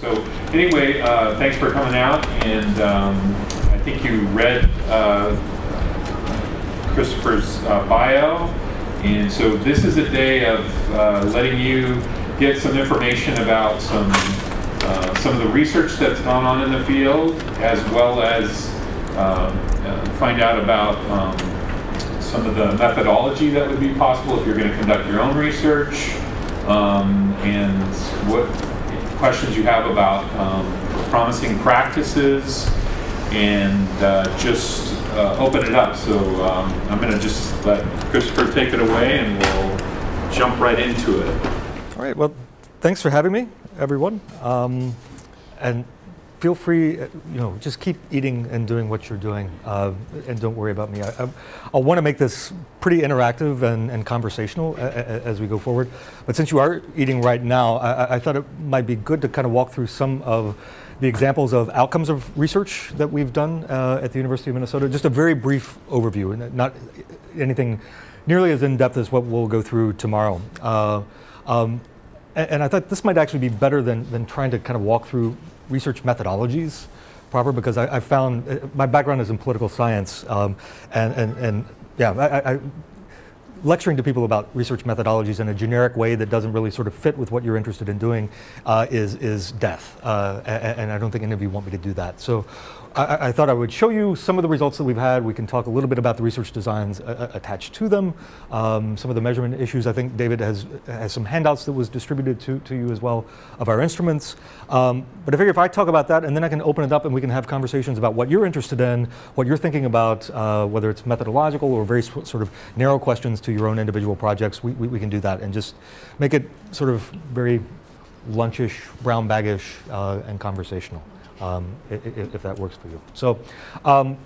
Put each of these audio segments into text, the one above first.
So anyway, uh, thanks for coming out, and um, I think you read uh, Christopher's uh, bio, and so this is a day of uh, letting you get some information about some uh, some of the research that's gone on in the field, as well as uh, find out about um, some of the methodology that would be possible if you're going to conduct your own research, um, and what questions you have about um, promising practices, and uh, just uh, open it up. So um, I'm going to just let Christopher take it away, and we'll jump right into it. All right. Well, thanks for having me, everyone. Um, and feel free, uh, you know, just keep eating and doing what you're doing, uh, and don't worry about me. I, I, I want to make this pretty interactive and, and conversational a, a, as we go forward. But since you are eating right now, I, I, thought it might be good to kind of walk through some of the examples of outcomes of research that we've done uh, at the University of Minnesota. Just a very brief overview, and not anything nearly as in depth as what we'll go through tomorrow. Uh, um, and, and I thought this might actually be better than, than trying to kind of walk through research methodologies proper because I, I found uh, my background is in political science um, and, and, and yeah, I, I, lecturing to people about research methodologies in a generic way that doesn't really sort of fit with what you're interested in doing uh, is, is death. Uh, and, and, I don't think any of you want me to do that. So I, I, thought I would show you some of the results that we've had. We can talk a little bit about the research designs uh, uh, attached to them, um, some of the measurement issues. I think David has, has some handouts that was distributed to, to you as well of our instruments. Um, but I figure if I talk about that and then I can open it up and we can have conversations about what you're interested in, what you're thinking about, uh, whether it's methodological or very sort of narrow questions to your own individual projects, we, we, we can do that and just make it sort of very lunchish, brown baggish, uh, and conversational um, if, if, that works for you. So um,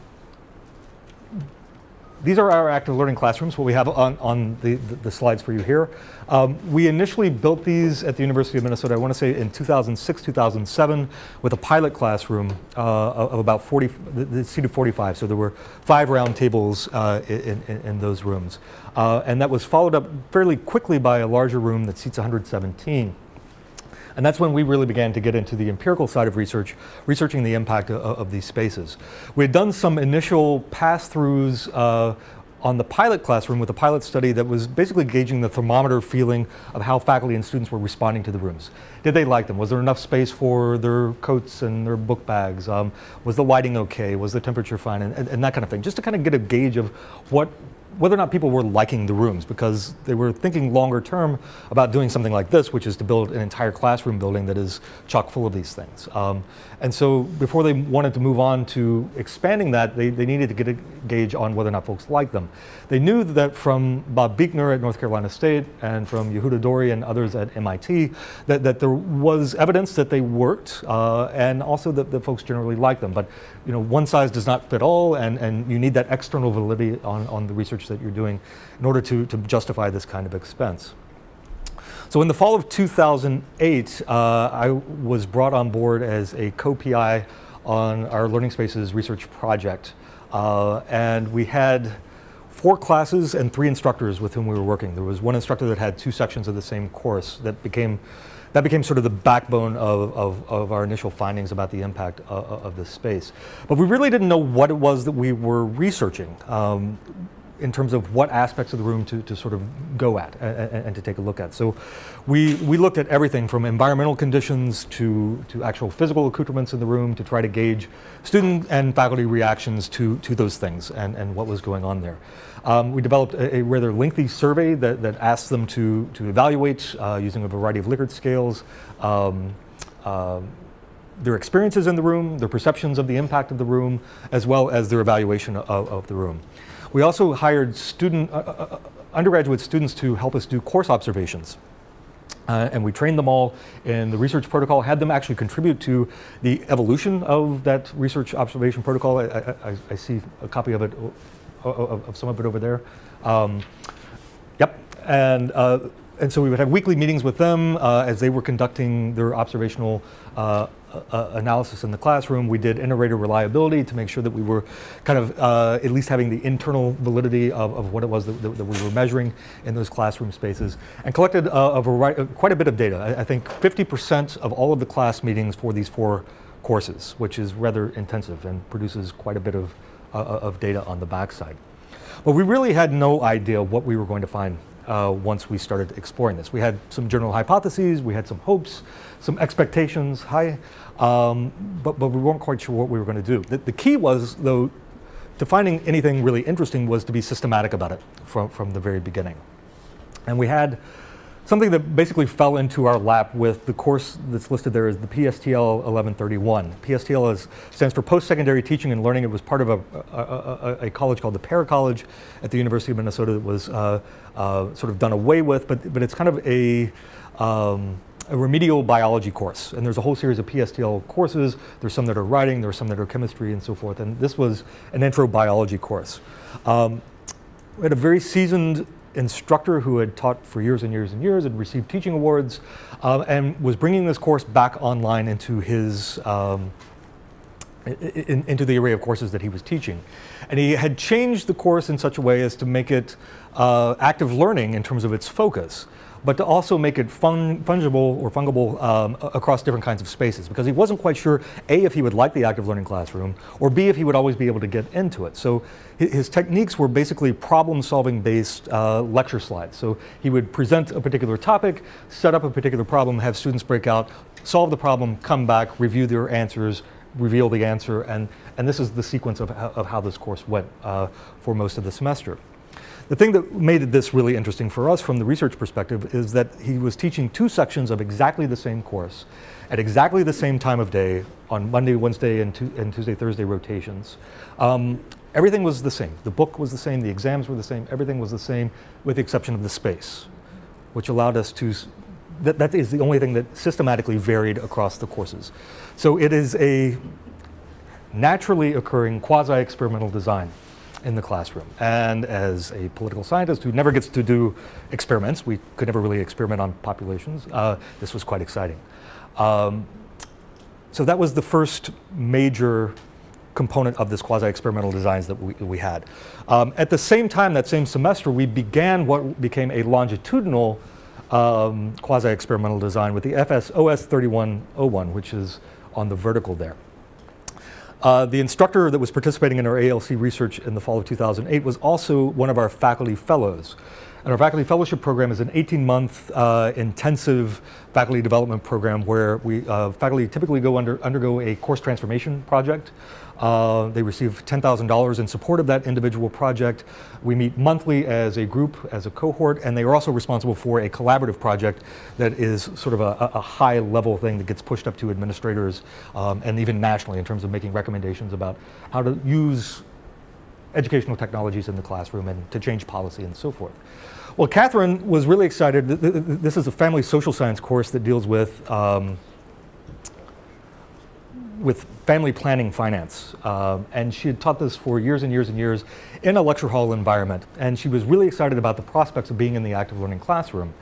these are our active learning classrooms, what we have on, on the, the, slides for you here. Um, we initially built these at the University of Minnesota, I want to say in 2006, 2007, with a pilot classroom uh, of about 40, the seated 45. So there were five round tables uh, in, in, in, those rooms. Uh, and that was followed up fairly quickly by a larger room that seats 117. And that's when we really began to get into the empirical side of research, researching the impact of, of these spaces. We had done some initial pass-throughs uh, on the pilot classroom with a pilot study that was basically gauging the thermometer feeling of how faculty and students were responding to the rooms. Did they like them? Was there enough space for their coats and their book bags? Um, was the lighting okay? Was the temperature fine? And, and, and, that kind of thing, just to kind of get a gauge of what whether or not people were liking the rooms because they were thinking longer term about doing something like this, which is to build an entire classroom building that is chock full of these things. Um, and so before they wanted to move on to expanding that, they, they needed to get a gauge on whether or not folks liked them. They knew that from Bob Beichner at North Carolina State and from Yehuda Dori and others at MIT that, that there was evidence that they worked uh, and also that, that folks generally liked them. But you know, one size does not fit all and, and you need that external validity on, on the research that you're doing in order to, to justify this kind of expense. So in the fall of 2008, uh, I was brought on board as a co-PI on our Learning Spaces research project. Uh, and we had four classes and three instructors with whom we were working. There was one instructor that had two sections of the same course that became that became sort of the backbone of, of, of our initial findings about the impact of, of, this space. But we really didn't know what it was that we were researching. Um, in terms of what aspects of the room to, to sort of go at and, and, to take a look at. So we, we looked at everything from environmental conditions to, to actual physical accoutrements in the room to try to gauge student and faculty reactions to, to those things and, and what was going on there. Um, we developed a, a, rather lengthy survey that, that asked them to, to evaluate uh, using a variety of Likert scales. Um, uh, their experiences in the room, their perceptions of the impact of the room, as well as their evaluation of, of the room. We also hired student, uh, uh, uh, undergraduate students to help us do course observations. Uh, and we trained them all in the research protocol, had them actually contribute to the evolution of that research observation protocol. I, I, I see a copy of it, of, of some of it over there. Um, yep, and, uh, and so we would have weekly meetings with them uh, as they were conducting their observational uh, analysis in the classroom. We did inter-rater reliability to make sure that we were kind of uh, at least having the internal validity of, of what it was that, that, we were measuring in those classroom spaces, and collected uh, a variety, quite a bit of data. I, I think 50% of all of the class meetings for these four courses, which is rather intensive and produces quite a bit of, uh, of data on the backside. But we really had no idea what we were going to find uh, once we started exploring this. We had some general hypotheses, we had some hopes, some expectations high, um, but, but we weren't quite sure what we were going to do. The, the, key was, though, to finding anything really interesting was to be systematic about it from, from the very beginning. And we had something that basically fell into our lap with the course that's listed there is the PSTL 1131. PSTL is, stands for Post-Secondary Teaching and Learning. It was part of a, a, a, a college called the Para College at the University of Minnesota that was uh, uh, sort of done away with, but, but it's kind of a, um, a remedial biology course. And there's a whole series of PSTL courses. There's some that are writing, there's some that are chemistry and so forth. And this was an intro biology course. Um, we had a very seasoned instructor who had taught for years and years and years and received teaching awards uh, and was bringing this course back online into his um, in, into the array of courses that he was teaching. And he had changed the course in such a way as to make it uh, active learning in terms of its focus but to also make it fun, fungible or fungible um, across different kinds of spaces because he wasn't quite sure, A, if he would like the active learning classroom, or B, if he would always be able to get into it. So his techniques were basically problem solving based uh, lecture slides. So he would present a particular topic, set up a particular problem, have students break out, solve the problem, come back, review their answers, reveal the answer, and, and this is the sequence of, of how this course went uh, for most of the semester. The thing that made this really interesting for us from the research perspective is that he was teaching two sections of exactly the same course at exactly the same time of day on Monday, Wednesday, and, and Tuesday, Thursday rotations. Um, everything was the same. The book was the same, the exams were the same, everything was the same with the exception of the space, which allowed us to, that, that is the only thing that systematically varied across the courses. So it is a naturally occurring quasi-experimental design in the classroom. And as a political scientist who never gets to do experiments, we could never really experiment on populations, uh, this was quite exciting. Um, so that was the first major component of this quasi-experimental designs that we, we had. Um, at the same time, that same semester, we began what became a longitudinal um, quasi-experimental design with the FSOS 3101, which is on the vertical there. Uh, the instructor that was participating in our ALC research in the fall of 2008 was also one of our faculty fellows. And our faculty fellowship program is an 18-month uh, intensive faculty development program where we uh, faculty typically go under, undergo a course transformation project. Uh, they receive $10,000 in support of that individual project. We meet monthly as a group, as a cohort, and they are also responsible for a collaborative project that is sort of a, a high level thing that gets pushed up to administrators um, and even nationally in terms of making recommendations about how to use educational technologies in the classroom and to change policy and so forth. Well, Catherine was really excited. This is a family social science course that deals with um, with family planning finance. Uh, and she had taught this for years and years and years in a lecture hall environment. And she was really excited about the prospects of being in the active learning classroom,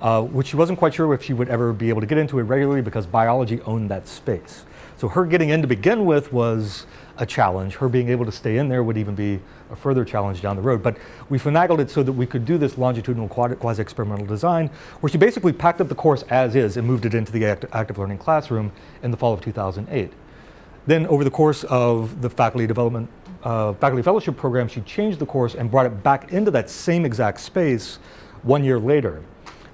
uh, which she wasn't quite sure if she would ever be able to get into it regularly because biology owned that space. So her getting in to begin with was a challenge. Her being able to stay in there would even be a further challenge down the road. But we finagled it so that we could do this longitudinal quasi-experimental design, where she basically packed up the course as is and moved it into the active learning classroom in the fall of 2008. Then over the course of the faculty development, uh, faculty fellowship program, she changed the course and brought it back into that same exact space one year later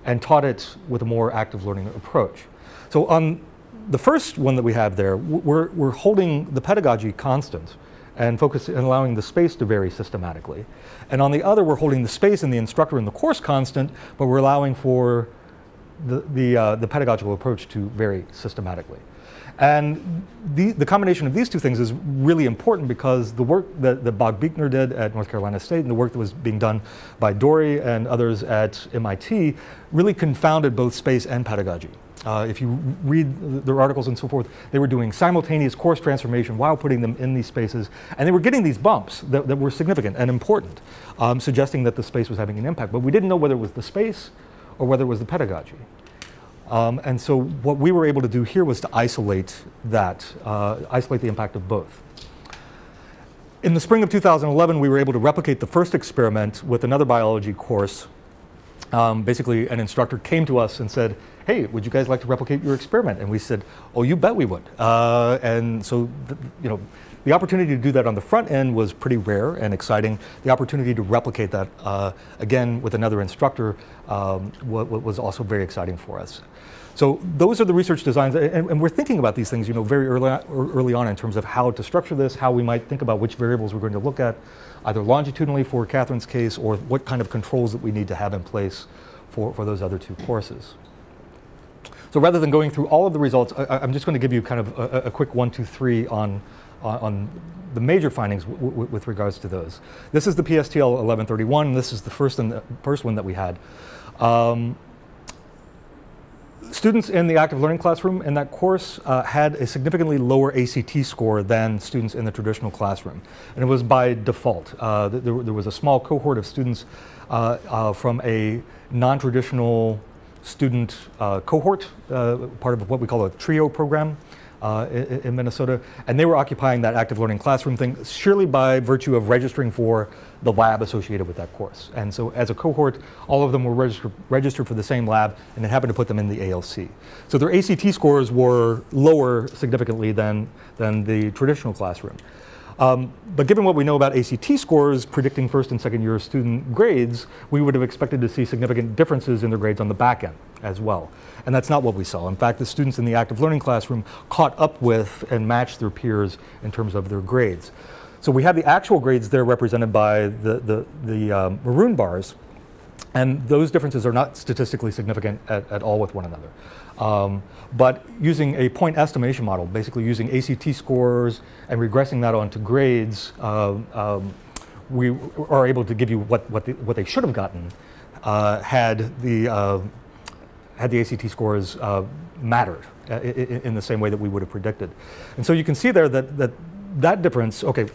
and taught it with a more active learning approach. So on the first one that we have there, we're, we're holding the pedagogy constant and focus and allowing the space to vary systematically. And on the other, we're holding the space and the instructor and the course constant, but we're allowing for the, the, uh, the pedagogical approach to vary systematically. And the, the, combination of these two things is really important because the work that, that Bob Beichner did at North Carolina State and the work that was being done by Dori and others at MIT really confounded both space and pedagogy. Uh, if you read their articles and so forth, they were doing simultaneous course transformation while putting them in these spaces, and they were getting these bumps that, that were significant and important, um, suggesting that the space was having an impact. But we didn't know whether it was the space or whether it was the pedagogy. Um, and so what we were able to do here was to isolate that, uh, isolate the impact of both. In the spring of 2011, we were able to replicate the first experiment with another biology course. Um, basically, an instructor came to us and said, hey, would you guys like to replicate your experiment? And we said, oh, you bet we would. Uh, and so, you know, the opportunity to do that on the front end was pretty rare and exciting. The opportunity to replicate that uh, again with another instructor um, was also very exciting for us. So those are the research designs, and, and, we're thinking about these things, you know, very early, early on in terms of how to structure this, how we might think about which variables we're going to look at, either longitudinally for Catherine's case, or what kind of controls that we need to have in place for, for those other two courses. So rather than going through all of the results, I, am just going to give you kind of a, a quick one, two, three on on the major findings with regards to those. This is the PSTL 1131. This is the first, the first one that we had. Um, students in the active learning classroom in that course uh, had a significantly lower ACT score than students in the traditional classroom. And it was by default. Uh, there, there, was a small cohort of students uh, uh from a non-traditional student uh, cohort, uh, part of what we call a TRIO program uh, in, in, Minnesota, and they were occupying that active learning classroom thing surely by virtue of registering for the lab associated with that course. And so as a cohort, all of them were registered, registered for the same lab, and it happened to put them in the ALC. So their ACT scores were lower significantly than, than the traditional classroom. Um, but given what we know about ACT scores predicting first and second year student grades, we would have expected to see significant differences in their grades on the back end as well. And that's not what we saw. In fact, the students in the active learning classroom caught up with and matched their peers in terms of their grades. So we have the actual grades there represented by the, the, the um, maroon bars, and those differences are not statistically significant at, at all with one another. Um, but using a point estimation model, basically using ACT scores and regressing that onto grades, uh, um, we are able to give you what, what, the, what they should have gotten uh, had, the, uh, had the ACT scores uh, mattered uh, in the same way that we would have predicted. And so you can see there that that, that difference, okay,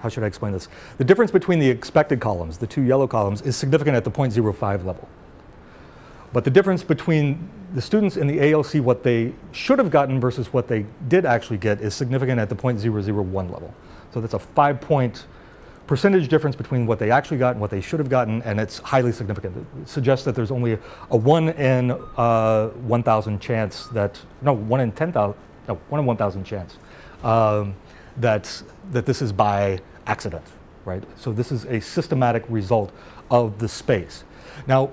how should I explain this? The difference between the expected columns, the two yellow columns, is significant at the 0.05 level. But the difference between the students in the ALC, what they should have gotten versus what they did actually get is significant at the 0.001 level. So that's a five point percentage difference between what they actually got and what they should have gotten, and it's highly significant. It suggests that there's only a one in uh, 1,000 chance that, no, one in 10,000, no, one in 1,000 chance um, that, that this is by accident, right? So this is a systematic result of the space. Now,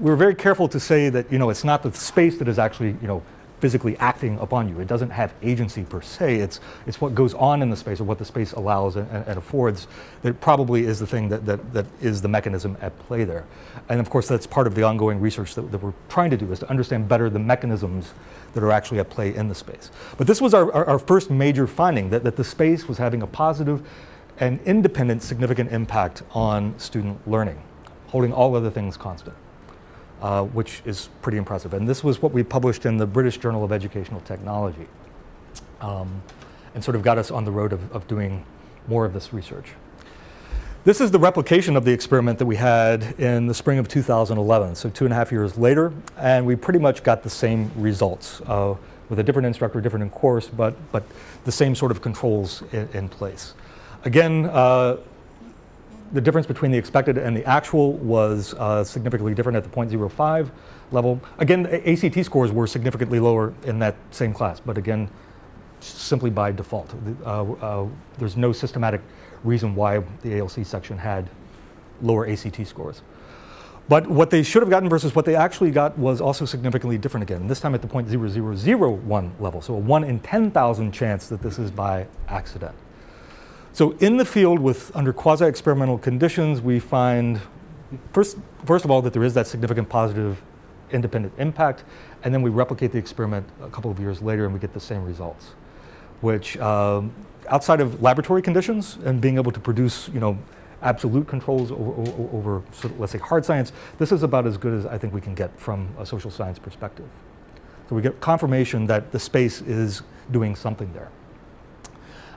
we're very careful to say that you know it's not the space that is actually you know physically acting upon you. It doesn't have agency per se. It's it's what goes on in the space or what the space allows and, and affords that probably is the thing that, that that is the mechanism at play there. And of course, that's part of the ongoing research that, that we're trying to do is to understand better the mechanisms that are actually at play in the space. But this was our, our, our first major finding that, that the space was having a positive and independent significant impact on student learning, holding all other things constant uh, which is pretty impressive. And this was what we published in the British Journal of Educational Technology um, and sort of got us on the road of, of doing more of this research. This is the replication of the experiment that we had in the spring of 2011, so two and a half years later, and we pretty much got the same results uh, with a different instructor, different in course, but, but the same sort of controls in, in place. Again, uh, the difference between the expected and the actual was uh, significantly different at the 0.05 level. Again, ACT scores were significantly lower in that same class, but again, simply by default. Uh, uh, there's no systematic reason why the ALC section had lower ACT scores. But what they should have gotten versus what they actually got was also significantly different again, this time at the 0.0001 level. So a 1 in 10,000 chance that this is by accident. So in the field with under quasi-experimental conditions, we find first, first of all that there is that significant positive independent impact, and then we replicate the experiment a couple of years later and we get the same results, which um, outside of laboratory conditions and being able to produce, you know, absolute controls over, over, over let's say hard science, this is about as good as I think we can get from a social science perspective. So we get confirmation that the space is doing something there.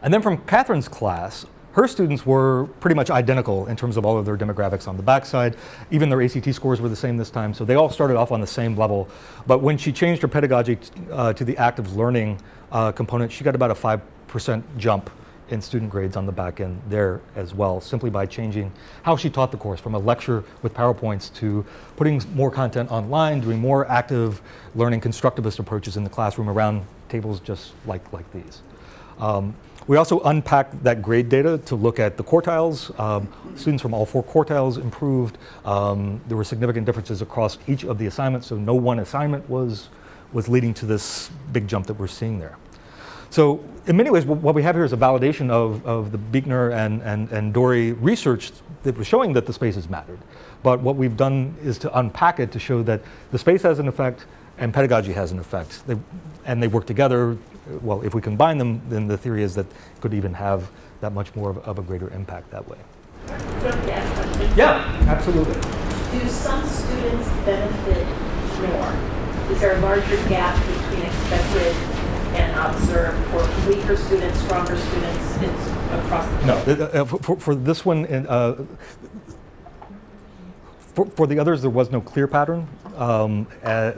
And then from Catherine's class, her students were pretty much identical in terms of all of their demographics on the backside. Even their ACT scores were the same this time, so they all started off on the same level. But when she changed her pedagogy uh, to the active learning uh, component, she got about a 5% jump in student grades on the back end there as well, simply by changing how she taught the course from a lecture with PowerPoints to putting more content online, doing more active learning constructivist approaches in the classroom around tables just like, like these. Um, we also unpacked that grade data to look at the quartiles. Um, students from all four quartiles improved. Um, there were significant differences across each of the assignments, so no one assignment was, was leading to this big jump that we're seeing there. So in many ways, what we have here is a validation of, of the Beichner and, and, and Dori research that was showing that the spaces mattered. But what we've done is to unpack it to show that the space has an effect and pedagogy has an effect. They, and they work together. Well, if we combine them, then the theory is that it could even have that much more of, of a greater impact that way. Yeah, absolutely. Do some students benefit more? Is there a larger gap between expected and observed for weaker students, stronger students, it's across the No, uh, uh, for, for this one, uh, for, for the others, there was no clear pattern. Um, uh,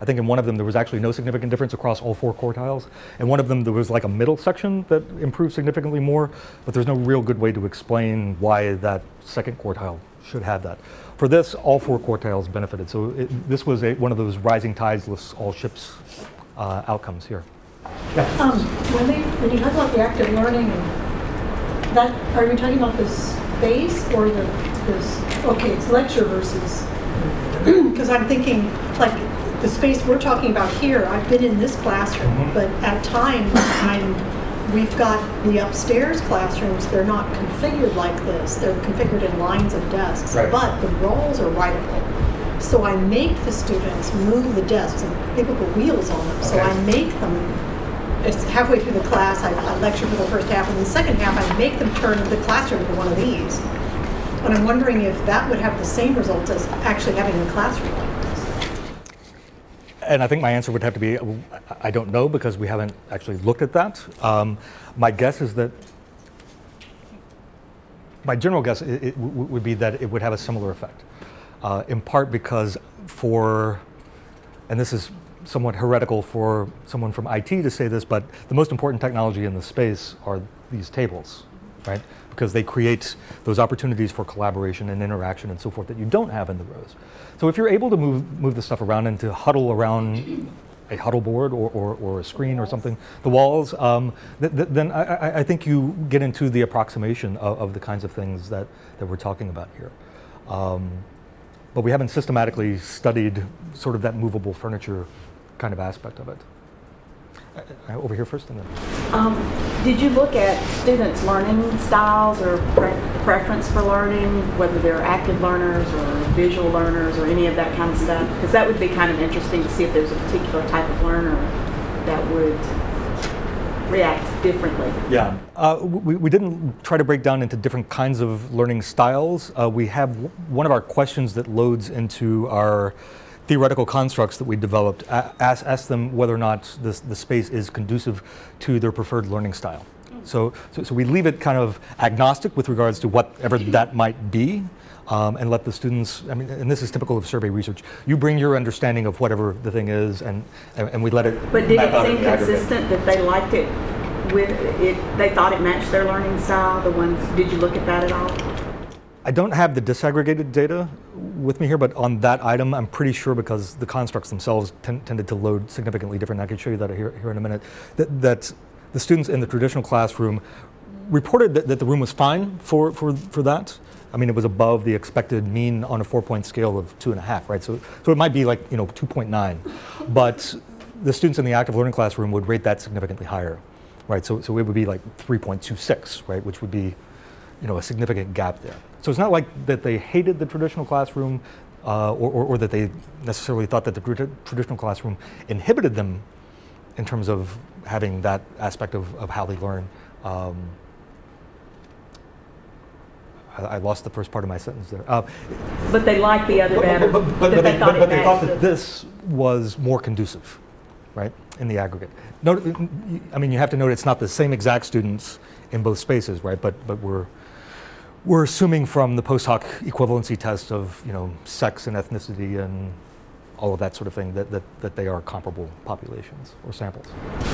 I think in one of them there was actually no significant difference across all four quartiles. In one of them there was like a middle section that improved significantly more, but there's no real good way to explain why that second quartile should have that. For this, all four quartiles benefited. So it, this was a, one of those rising tides lifts all ships uh, outcomes here. Yeah. Um, when, they, when you talk about the active learning, that are you talking about the space or the this? Okay, it's lecture versus because I'm thinking like the space we're talking about here. I've been in this classroom, mm -hmm. but at times I'm we've got the upstairs classrooms. They're not configured like this. They're configured in lines of desks, right. but the roles are writable. So I make the students move the desks and people put wheels on them. Okay. So I make them it's halfway through the class, I, I lecture for the first half, and the second half, I make them turn the classroom into one of these. And I'm wondering if that would have the same results as actually having a classroom like. And I think my answer would have to be, I don't know because we haven't actually looked at that. Um, my guess is that, my general guess it, it would be that it would have a similar effect. Uh, in part because for, and this is somewhat heretical for someone from IT to say this, but the most important technology in the space are these tables, right? Because they create those opportunities for collaboration and interaction and so forth that you don't have in the rows. So if you're able to move, move the stuff around and to huddle around a huddle board or, or, or a screen or something, the walls, um, th th then I, I, think you get into the approximation of, of, the kinds of things that, that we're talking about here. Um, but we haven't systematically studied sort of that movable furniture kind of aspect of it. Uh, uh, over here first and then. Um, did you look at students' learning styles or pre preference for learning, whether they're active learners or visual learners or any of that kind of stuff? Because that would be kind of interesting to see if there's a particular type of learner that would react differently. Yeah, uh, we, we didn't try to break down into different kinds of learning styles. Uh, we have one of our questions that loads into our theoretical constructs that we developed, ask, ask them whether or not this, the space is conducive to their preferred learning style. So, so, so, we leave it kind of agnostic with regards to whatever that might be, um, and let the students, I mean, and this is typical of survey research, you bring your understanding of whatever the thing is, and, and, and we let it But did it seem consistent that they liked it with it, they thought it matched their learning style, the ones, did you look at that at all? I don't have the disaggregated data with me here, but on that item, I'm pretty sure because the constructs themselves tended to load significantly different. I can show you that here, here in a minute. That, that the students in the traditional classroom reported that, that the room was fine for, for, for that. I mean, it was above the expected mean on a four-point scale of two and a half, right? So, so it might be like, you know, 2.9. But the students in the active learning classroom would rate that significantly higher, right? So, so it would be like 3.26, right? Which would be, you know, a significant gap there. So it's not like that they hated the traditional classroom uh, or, or, or, that they necessarily thought that the traditional classroom inhibited them in terms of having that aspect of, of how they learn. Um, I, I, lost the first part of my sentence there. Uh, but they liked the other better. But, but, but, but they, thought, they thought that this was more conducive, right, in the aggregate. Note, I mean, you have to note it's not the same exact students in both spaces, right? But but we're we're assuming from the post hoc equivalency test of you know sex and ethnicity and all of that sort of thing that, that, that they are comparable populations or samples.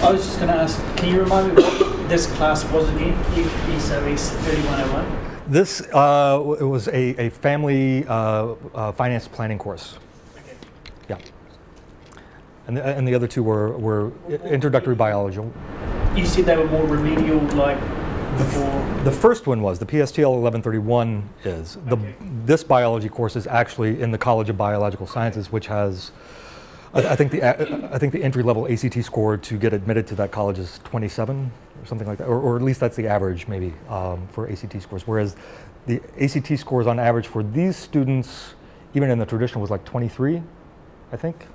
I was just going to ask, can you remind me what this class was again, ECRACE 3101? This uh, it was a, a family uh, uh, finance planning course. Okay. Yeah. And the, and the other two were, were introductory biology. You said they were more remedial, like before. The first one was the PSTL 1131 is the Okay. this biology course is actually in the College of Biological Sciences, which has I, I think the a- I think the entry level ACT score to get admitted to that college is 27 or something like that, or, or at least that's the average maybe um, for ACT scores. Whereas the ACT scores on average for these students, even in the traditional, was like 23, I think.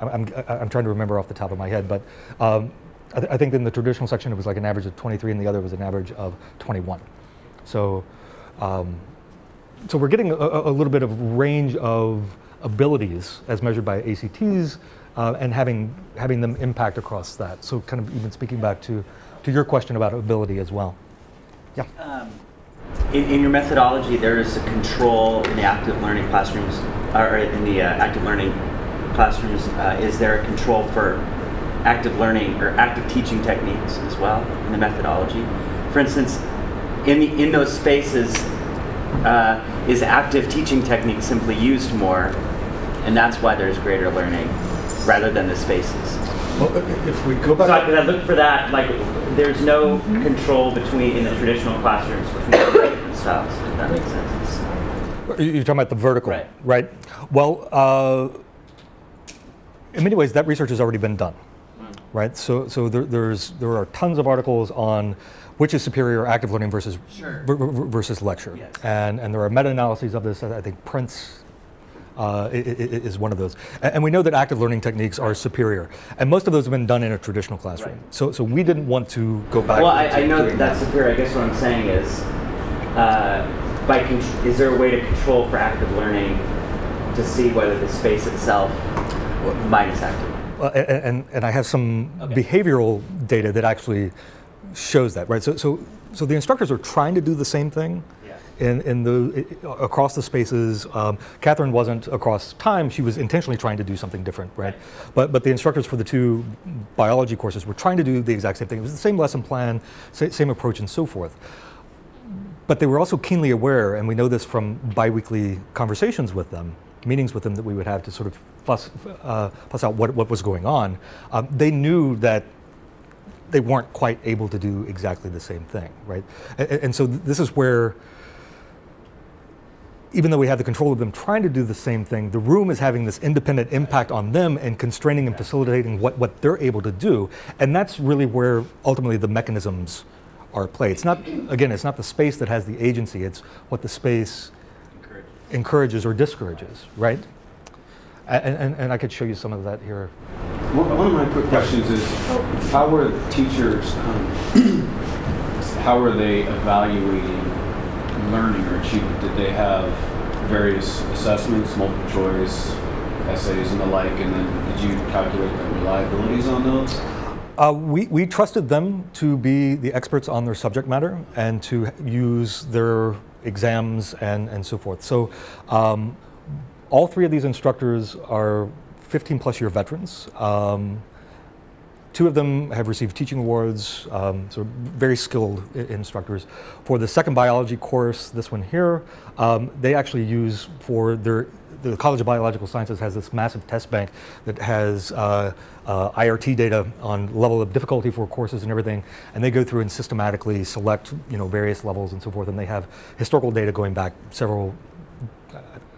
I'm, I'm, I'm trying to remember off the top of my head, but um, I, th- I think in the traditional section it was like an average of 23, and the other was an average of 21. So, um, so we're getting a, a little bit of range of abilities as measured by ACTs, uh, and having having them impact across that. So, kind of even speaking back to to your question about ability as well. Yeah. Um, in, in your methodology, there is a control in the active learning classrooms, or in the uh, active learning classrooms. Uh, is there a control for active learning or active teaching techniques as well in the methodology? For instance, in the in those spaces, uh, is active teaching technique simply used more, and that's why there's greater learning, rather than the spaces? Well, if we go So I, 'cause I look for that, like, there's no control between, in the traditional classrooms, between the different styles, if that makes sense. You're talking about the vertical, Right. right? Well, uh, in many ways, that research has already been done, right? So, so there, there's there are tons of articles on which is superior, active learning versus Sure. ver- ver- versus lecture, Yes. and and there are meta-analyses of this. I think Prince. Uh, is one of those, and we know that active learning techniques are superior, and most of those have been done in a traditional classroom. Right. So, so we didn't want to go back. Well, I, I know that that's superior, I guess what I'm saying is, uh, by, is there a way to control for active learning to see whether the space itself, minus active? Uh, and, and, and I have some Okay. behavioral data that actually shows that, right? So, so, so the instructors are trying to do the same thing Yeah. in, in the, across the spaces. Um, Catherine wasn't across time, she was intentionally trying to do something different, right? But, but the instructors for the two biology courses were trying to do the exact same thing. It was the same lesson plan, same approach, and so forth. But they were also keenly aware, and we know this from biweekly conversations with them, meetings with them that we would have to sort of fuss, uh, fuss out what, what was going on. Um, they knew that they weren't quite able to do exactly the same thing, right? And, and so th- this is where, even though we have the control of them trying to do the same thing, the room is having this independent impact on them and constraining and facilitating what, what they're able to do. And that's really where ultimately the mechanisms are at play. It's not, again, it's not the space that has the agency, it's what the space encourages or discourages, right? And, and, and I could show you some of that here. One of my quick questions is, how were teachers, um, how were they evaluating learning or achievement? Did they have various assessments, multiple choice, essays and the like, and then did you calculate the reliabilities on those? Uh, we, we trusted them to be the experts on their subject matter and to use their exams and, and so forth. So um, all three of these instructors are 15 plus year veterans. Um, Two of them have received teaching awards, um, so very skilled instructors. For the second biology course, this one here, um, they actually use for their, the College of Biological Sciences has this massive test bank that has uh, uh, IRT data on level of difficulty for courses and everything, and they go through and systematically select, you know, various levels and so forth, and they have historical data going back several,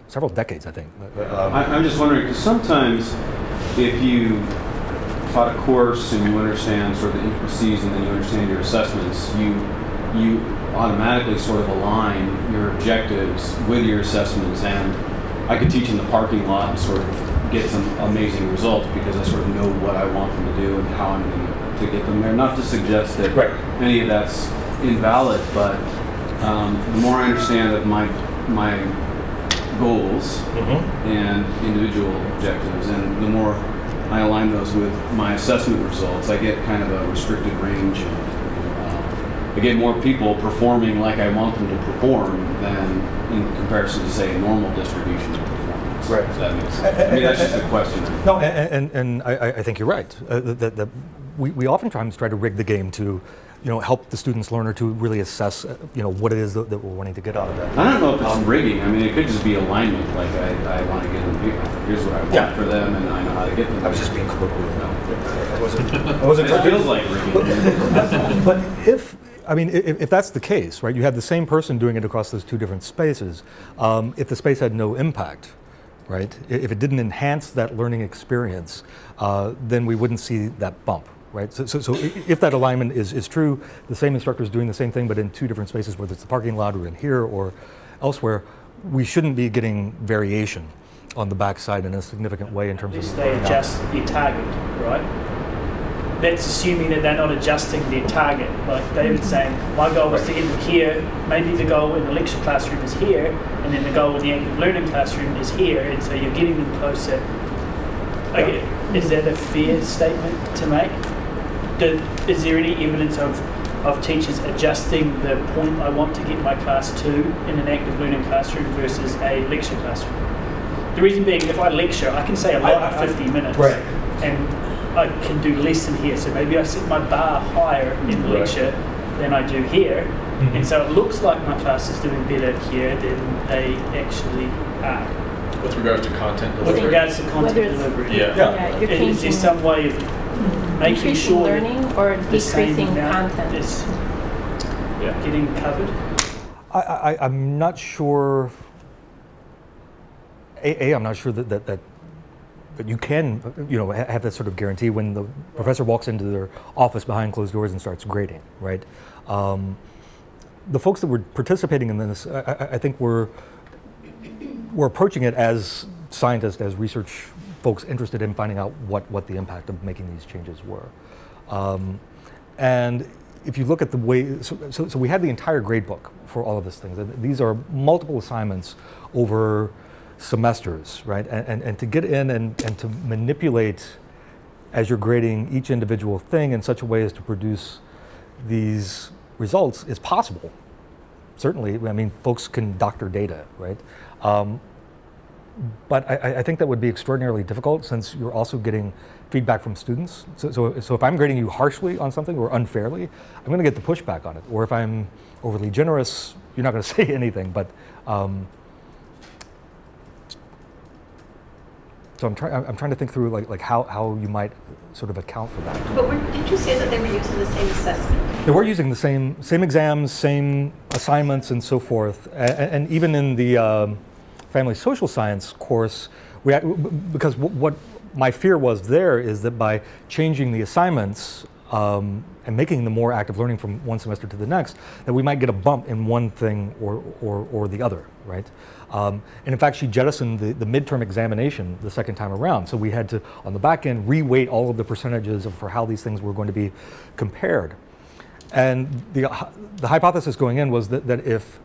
several decades, I think. Um, I, I'm just wondering, because sometimes if you taught a course and you understand sort of the intricacies and then you understand your assessments, you you automatically sort of align your objectives with your assessments. And I could teach in the parking lot and sort of get some amazing results because I sort of know what I want them to do and how I'm going to get them there. Not to suggest that Right. any of that's invalid, but um, the more I understand of my my goals and individual objectives, and the more I align those with my assessment results, I get kind of a restricted range of uh, I get more people performing like I want them to perform than in comparison to say a normal distribution of performance. Right. Does that make sense? I mean, that's just a question. No, and, and, and I, I- I think you're right. Uh, that, that we, we oftentimes try to rig the game to, you know, help the students learner to really assess, uh, you know, what it is that, that we're wanting to get out of that. I don't know if it's rigging. I mean, it could just be alignment. Like I, I want to get them. Here's what I want Yeah. for them, and I know how to get them. I was just being colloquial. I wasn't. I wasn't. It feels like rigging. But if, I mean, if, if that's the case, right, you have the same person doing it across those two different spaces. Um, if the space had no impact, right, if it didn't enhance that learning experience, uh, then we wouldn't see that bump, right? So, so, so if that alignment is, is true, the same instructor is doing the same thing, but in two different spaces, whether it's the parking lot or in here or elsewhere, we shouldn't be getting variation on the backside in a significant way in terms Unless of. they adjust their target, right? That's assuming that they're not adjusting their target. Like David's mm-hmm. saying, my goal was to get them here. Maybe the goal in the lecture classroom is here, and then the goal in the active learning classroom is here, and so you're getting them closer. Okay, is that a fair statement to make? Do, is there any evidence of, of teachers adjusting the point I want to get my class to in an active learning classroom versus a lecture classroom? The reason being, if I lecture, I can say a lot I- I- in 50 minutes. Right. And I can do less in here. So maybe I set my bar higher in the Right. lecture than I do here. Mhm. And so it looks like my class is doing better here than they actually are. With regards to content delivery? With regards to content delivery. Yeah. Yeah, you're Is there some way of making increasing sure learning or decreasing content. is getting covered? I, I, I'm not sure. A, a I'm not sure that, that, that, that you can, you know, have that sort of guarantee when the professor walks into their office behind closed doors and starts grading, right? Um, the folks that were participating in this, I, I- I think were, were approaching it as scientists, as research folks interested in finding out what, what the impact of making these changes were. Um, and if you look at the way, so, so, so we had the entire grade book for all of these things. And these are multiple assignments over semesters, right? And, and, and to get in and, and to manipulate as you're grading each individual thing in such a way as to produce these results is possible. Certainly, I mean, folks can doctor data, right? Um, but I- I, think that would be extraordinarily difficult since you're also getting feedback from students. So, so, so if I'm grading you harshly on something or unfairly, I'm going to get the pushback on it. Or if I'm overly generous, you're not going to say anything. But um, so I'm trying. I'm trying to think through like like how, how you might sort of account for that. But were, did you say that they were using the same assessment? They were using the same same exams, same assignments, and so forth. And, and even in the um, family social science course, we because what my fear was there is that by changing the assignments um, and making them more active learning from one semester to the next, that we might get a bump in one thing or or, or the other, right? Um, and in fact, she jettisoned the, the midterm examination the second time around. So we had to, on the back end, reweight all of the percentages of, for how these things were going to be compared. And the, the hypothesis going in was that, that if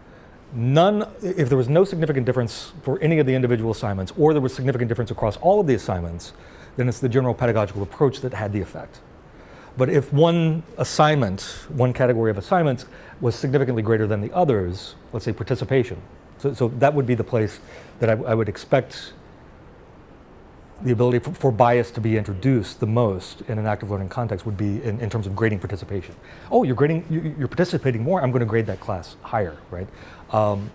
none, if there was no significant difference for any of the individual assignments, or there was significant difference across all of the assignments, then it's the general pedagogical approach that had the effect. But if one assignment, one category of assignments, was significantly greater than the others, let's say participation, so, so that would be the place that I, I would expect the ability for, for bias to be introduced the most in an active learning context would be in, in terms of grading participation. Oh, you're grading, you, you're participating more. I'm going to grade that class higher, right? Um,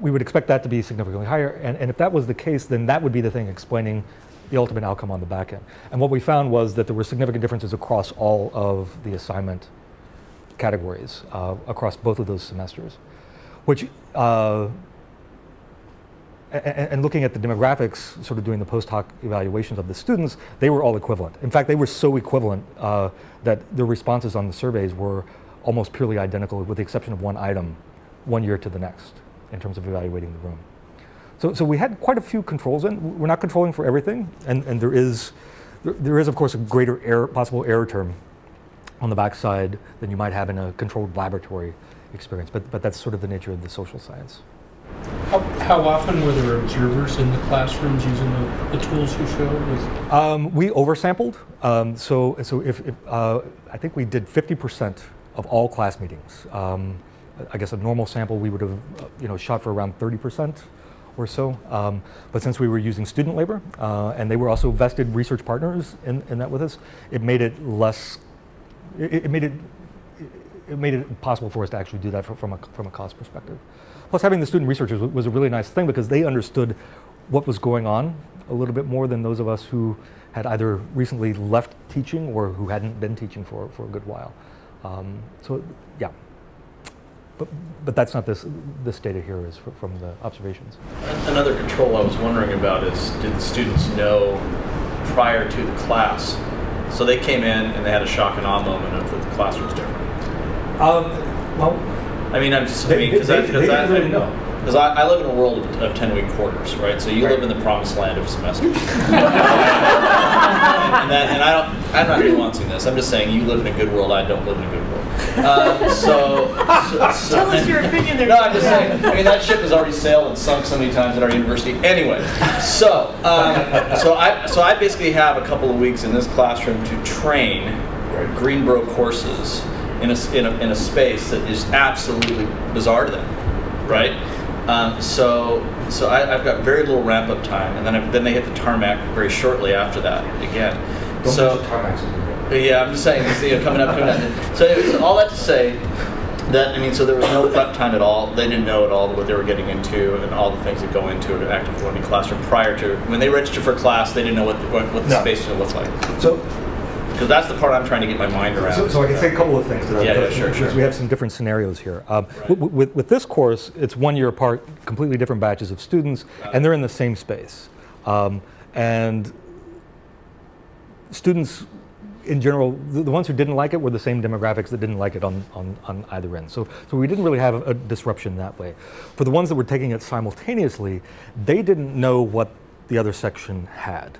we would expect that to be significantly higher, and, and if that was the case, then that would be the thing explaining the ultimate outcome on the back end. And what we found was that there were significant differences across all of the assignment categories uh, across both of those semesters, which uh, a- a- and looking at the demographics, sort of doing the post hoc evaluations of the students, they were all equivalent. In fact, they were so equivalent uh, that the responses on the surveys were almost purely identical, with the exception of one item, one year to the next, in terms of evaluating the room. So, so we had quite a few controls in. We're not controlling for everything, and, and there is, there, is of course a greater error, possible error term on the backside than you might have in a controlled laboratory experience. But, but that's sort of the nature of the social science. How, how often were there observers in the classrooms using the, the tools you showed? Um, we oversampled. Um, so, so if, if uh, I think we did 50% of all class meetings. Um, I guess a normal sample we would have, uh, you know, shot for around 30% or so. Um, but since we were using student labor, uh, and they were also vested research partners in, in that with us, it made it less, it, it made it, it made it possible for us to actually do that from, a, from a cost perspective. Plus having the student researchers was, was a really nice thing because they understood what was going on a little bit more than those of us who had either recently left teaching or who hadn't been teaching for, for a good while. Um, so yeah, but, but that's not this, this data here is fr- from the observations. Another control I was wondering about is, did the students know prior to the class? So they came in and they had a shock and awe moment of that the classroom's different. Um, well, I mean, I'm just, I mean, because I, because didn't really I, know. because I, I live in a world of, of 10 week quarters, right? So you live in the promised land of semesters. and, that, and I don't, I'm not nuancing this. I'm just saying you live in a good world. I don't live in a good world. Uh, so, so, so, Tell us your opinion there. No, I'm just saying. I mean, that ship has already sailed and sunk so many times at our university. Anyway, so um, so I so I basically have a couple of weeks in this classroom to train Greenboro courses in a, in a, in a space that is absolutely bizarre to them, right? Um, so so I, I've got very little ramp up time, and then I, then they hit the tarmac very shortly after that again. so yeah, I'm just saying, it's, you know, coming up, coming up. So anyways, all that to say that I mean, so there was no prep time at all. They didn't know at all what they were getting into and all the things that go into an active learning classroom prior to when they registered for class. They didn't know what the, what, what the No. space was to look like so, because that's the part I'm trying to get my mind around. so, so I can say a couple of things to that. Yeah, yeah, sure, because sure. We have some different scenarios here. Um, Right. with, with, with this course, it's one year apart, completely different batches of students, and they're in the same space. Um, and students, in general, the, the ones who didn't like it were the same demographics that didn't like it on, on, on either end. So, so we didn't really have a, a disruption that way. For the ones that were taking it simultaneously, they didn't know what the other section had.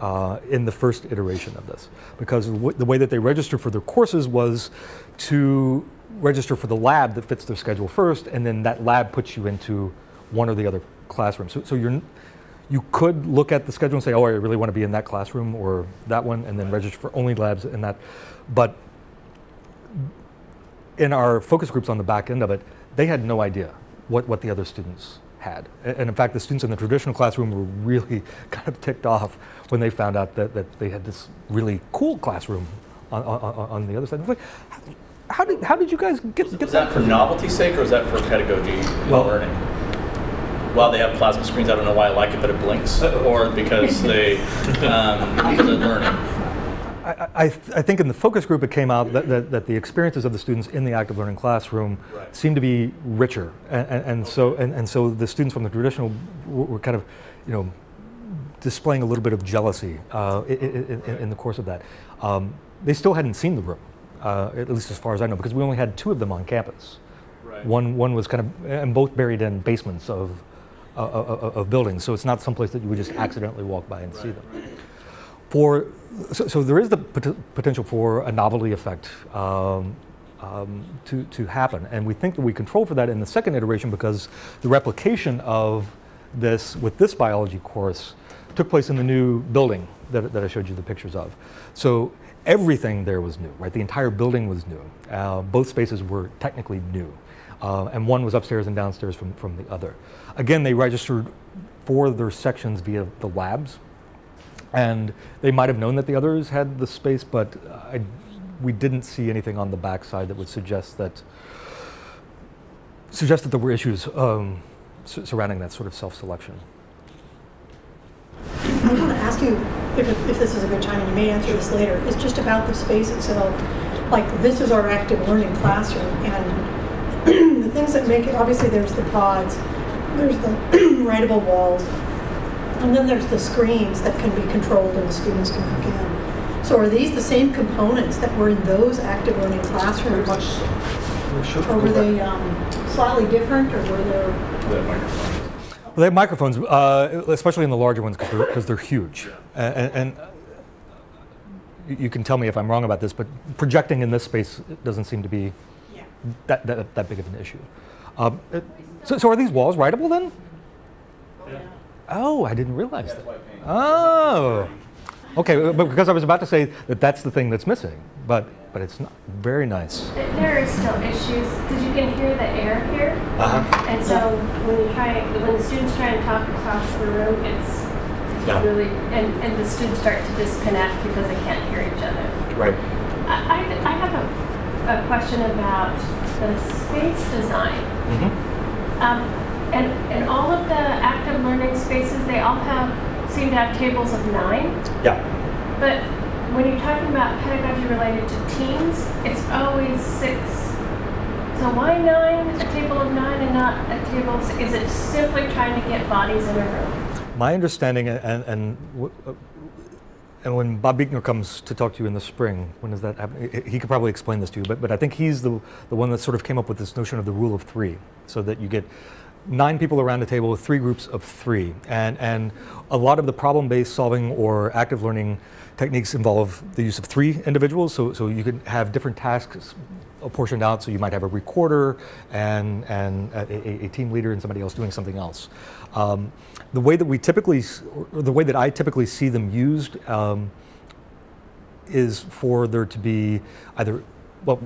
Uh, in the first iteration of this, because the way that they registered for their courses was to register for the lab that fits their schedule first, and then that lab puts you into one or the other classroom. So, so you're, you could look at the schedule and say, oh, I really want to be in that classroom or that one, and then register for only labs in that. But in our focus groups on the back end of it, they had no idea what, what the other students had. And in fact, the students in the traditional classroom were really kind of ticked off when they found out that, that they had this really cool classroom on, on, on- on the other side. It's like, how did, how did you guys get, get Is that for novelty's sake or is that for pedagogy and Well- learning? Well, they have plasma screens. I don't know why I like it, but it blinks, or because they um, because of learning. I, I, I think in the focus group it came out that, that, that the experiences of the students in the active learning classroom Right. seemed to be richer, and, and, and so and, and so the students from the traditional were, were kind of, you know, displaying a little bit of jealousy uh, i- i- i- in, in the course of that. Um, they still hadn't seen the room, uh, at least as far as I know, because we only had two of them on campus. Right. One one was kind of, and both buried in basements of, of, buildings, so it's not someplace that you would just accidentally walk by and see them. For so, so there is the pot- potential for a novelty effect um, um, to, to happen. And we think that we control for that in the second iteration because the replication of this with this biology course took place in the new building that, that I showed you the pictures of. So everything there was new right? The entire building was new. Uh, both spaces were technically new uh, and one was upstairs and downstairs from, from the other again they registered for their sections via the labs and they might have known that the others had the space, but I, we didn't see anything on the backside that would suggest that suggest that there were issues um, su- surrounding that sort of self-selection. I want to ask you, if, if this is a good time, and you may answer this later, it's just about the space itself. Like, this is our active learning classroom, and things that make it, obviously there's the pods, there's the writable walls, and then there's the screens that can be controlled and the students can hook in. So are these the same components that were in those active learning classrooms? Or were they um, slightly different, or were there? Well, they have microphones, uh, especially in the larger ones, because they're, 'cause they're huge. A- And, and you- you can tell me if I'm wrong about this, but projecting in this space doesn't seem to be that, that, that big of an issue. Um, it- so, so are these walls writable then? Oh, I didn't realize that. Oh, Okay, but because I was about to say that that's the thing that's missing, but but it's not very nice. There are still issues because you can hear the air here, Uh-huh. and so when you try, when the students try and talk across the room, it's, it's Yeah. really, and, and the students start to disconnect because they can't hear each other. Right. I, I, I have a, a question about the space design. Mm-hmm. Um, and, and all of the active learning spaces, they all have, seem to have tables of nine. Yeah. But when you're talking about pedagogy related to teens, it's always six. So why nine, a table of nine and not a table of six? Is it simply trying to get bodies in a room? My understanding, and, and, w- uh, and when Bob Beichner comes to talk to you in the spring, when does that happen? He- could probably explain this to you, but, but I think he's the, the one that sort of came up with this notion of the rule of three, so that you get nine people around a table with three groups of three. And, and a lot of the problem-based solving or active learning techniques involve the use of three individuals, so, so you can have different tasks apportioned out, so you might have a recorder and, and a, a- a team leader and somebody else doing something else. Um, the way that we typically, or the way that I typically see them used um, is for there to be either, well,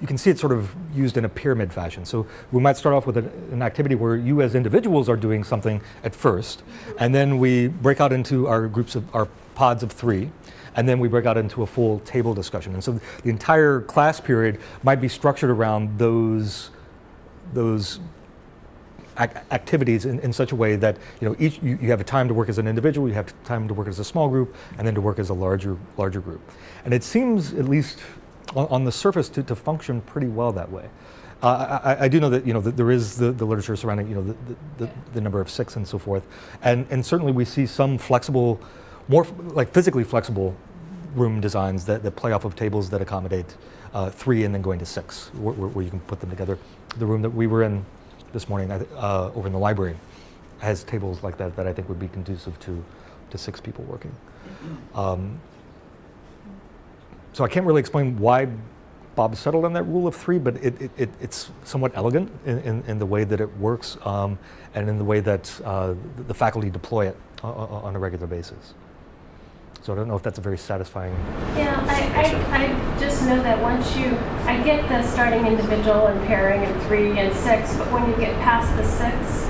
you can see it sort of used in a pyramid fashion. So we might start off with an, an activity where you as individuals are doing something at first, and then we break out into our groups of our pods of three, and then we break out into a full table discussion. And so the entire class period might be structured around those those activities in, in such a way that you know each you, you have a time to work as an individual, you have time to work as a small group, and then to work as a larger larger group. And it seems at least on, on the surface to, to function pretty well that way. Uh, I, I- do know that you know that there is the, the literature surrounding you know the, the, the, number of six and so forth, and and certainly we see some flexible, more like physically flexible room designs that, that play off of tables that accommodate uh, three and then going to six, where where you can put them together. The room that we were in this morning uh, over in the library has tables like that that I think would be conducive to, to six people working. Um, so I can't really explain why Bob settled on that rule of three, but it, it, it, it's somewhat elegant in, in, in the way that it works um, and in the way that uh, the, faculty deploy it o- o- on a regular basis. So I don't know if that's a very satisfying. Yeah, I, I, I just know that once you, I get the starting individual and pairing and three and six, but when you get past the six,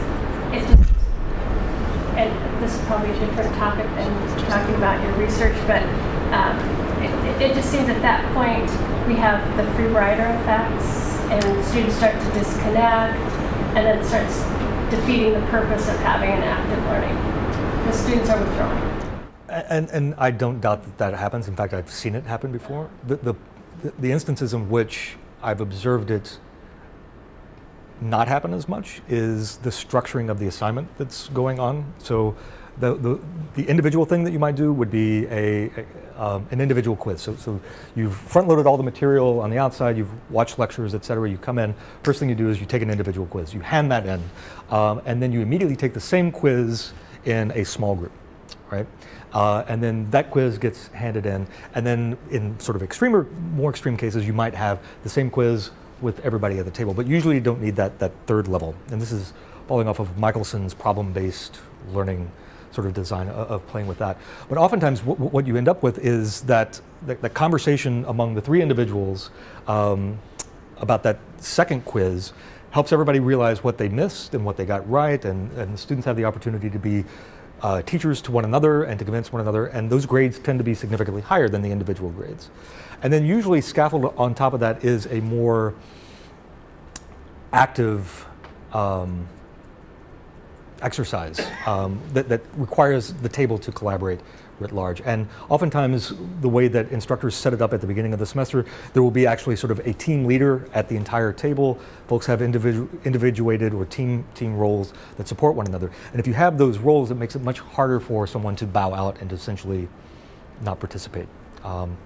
it just, and this is probably a different topic than talking about your research, but um, it, it just seems at that point we have the free rider effects and students start to disconnect and then it starts defeating the purpose of having an active learning. The students are withdrawing. And, and I don't doubt that that happens. In fact, I've seen it happen before. The, the, the instances in which I've observed it not happen as much is the structuring of the assignment that's going on. So the, the, the individual thing that you might do would be a, a um, an individual quiz. So, so you've front loaded all the material on the outside, you've watched lectures, et cetera. You come in, first thing you do is you take an individual quiz. You hand that in, um, and then you immediately take the same quiz in a small group, right? Uh, and then that quiz gets handed in, and then in sort of extreme or more extreme cases, you might have the same quiz with everybody at the table. But usually you don't need that, that third level. And this is falling off of Michaelsen's problem-based learning sort of design of, of playing with that. But oftentimes what, you end up with is that, that, that conversation among the three individuals um, about that second quiz helps everybody realize what they missed and what they got right, and, and the students have the opportunity to be uh, teachers to one another and to convince one another, and those grades tend to be significantly higher than the individual grades. And then usually scaffolded on top of that is a more active um, exercise um, that, that requires the table to collaborate writ large. And oftentimes, the way that instructors set it up at the beginning of the semester, there will be actually sort of a team leader at the entire table. Folks have individu- individuated or team team roles that support one another. And if you have those roles, it makes it much harder for someone to bow out and to essentially not participate. Um,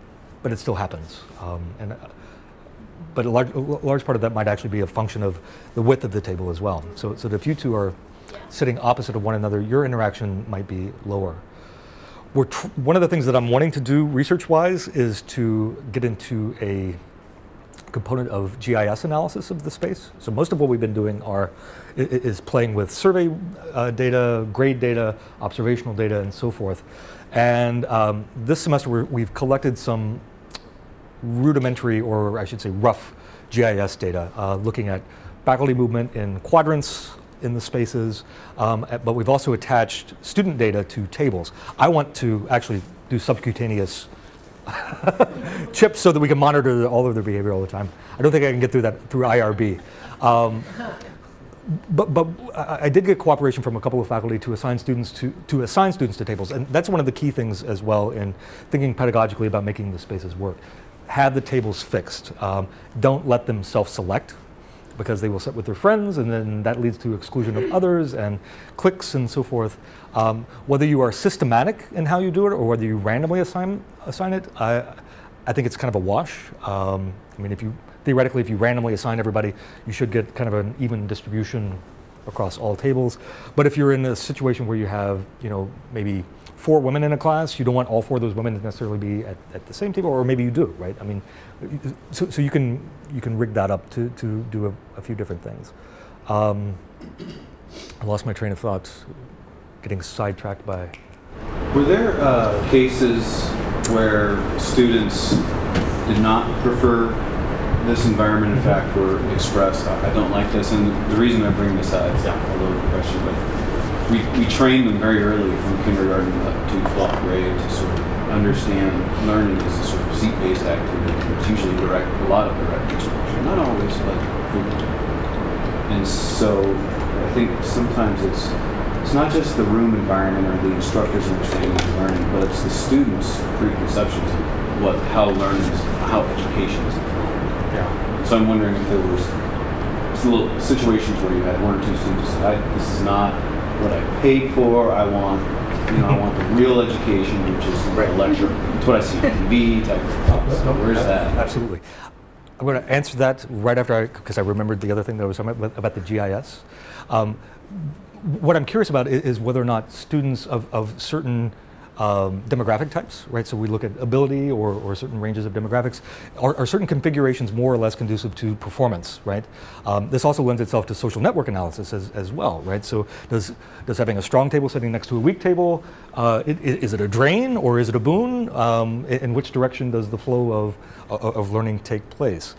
but it still happens. Um, and uh, but a large, a large part of that might actually be a function of the width of the table as well. So, so if you two are sitting opposite of one another, your interaction might be lower. We're one of the things that I'm wanting to do research-wise is to get into a component of GIS analysis of the space. So most of what we've been doing are is playing with survey uh, data, grade data, observational data, and so forth. And um, this semester we're, we've collected some rudimentary, or I should say rough, GIS data, uh, looking at faculty movement in quadrants in the spaces, um, but we've also attached student data to tables. I want to actually do subcutaneous chips so that we can monitor all of their behavior all the time. I don't think I can get through that through IRB. Um, but, but I did get cooperation from a couple of faculty to assign students to, to assign students to tables, and that's one of the key things as well in thinking pedagogically about making the spaces work. Have the tables fixed. Um, don't let them self-select because they will sit with their friends, and then that leads to exclusion of others and cliques and so forth. Um, whether you are systematic in how you do it or whether you randomly assign assign it, I, I think it's kind of a wash. Um, I mean, if you theoretically, if you randomly assign everybody, you should get kind of an even distribution across all tables. But if you're in a situation where you have, you know, maybe four women in a class, you don't want all four of those women to necessarily be at, at the same table, or maybe you do, right? I mean, so, so you can you can rig that up to, to do a, a few different things. Um, I lost my train of thought, getting sidetracked by. Were there uh, cases where students did not prefer this environment, in mm-hmm. fact, were expressed, I I don't like this, and the reason I bring this up, it's a little question, but we, we train them very early from kindergarten up to 12th grade to sort of understand learning as a sort of seat-based activity. It's usually direct, a lot of direct instruction, not always, but. And so I think sometimes it's it's not just the room environment or the instructor's understanding of learning, but it's the students' preconceptions of what how learning is, how education is. Yeah. So I'm wondering if there was little situations where you had one or two students say, I, "This is not what I paid for. I want." You know, I want the real education, which is a lecture. It's what I see on TV type of stuff. So where's that? Absolutely. I'm going to answer that right after I, because I remembered the other thing that I was talking about, about the GIS. Um, what I'm curious about i- is whether or not students of, of certain um, demographic types, right? So we look at ability or, or certain ranges of demographics. Are, are certain configurations more or less conducive to performance, right? Um, this also lends itself to social network analysis as, as well, right? So does, does having a strong table sitting next to a weak table, uh, i- i- is it a drain or is it a boon? Um, in, which direction does the flow of, of, of learning take place?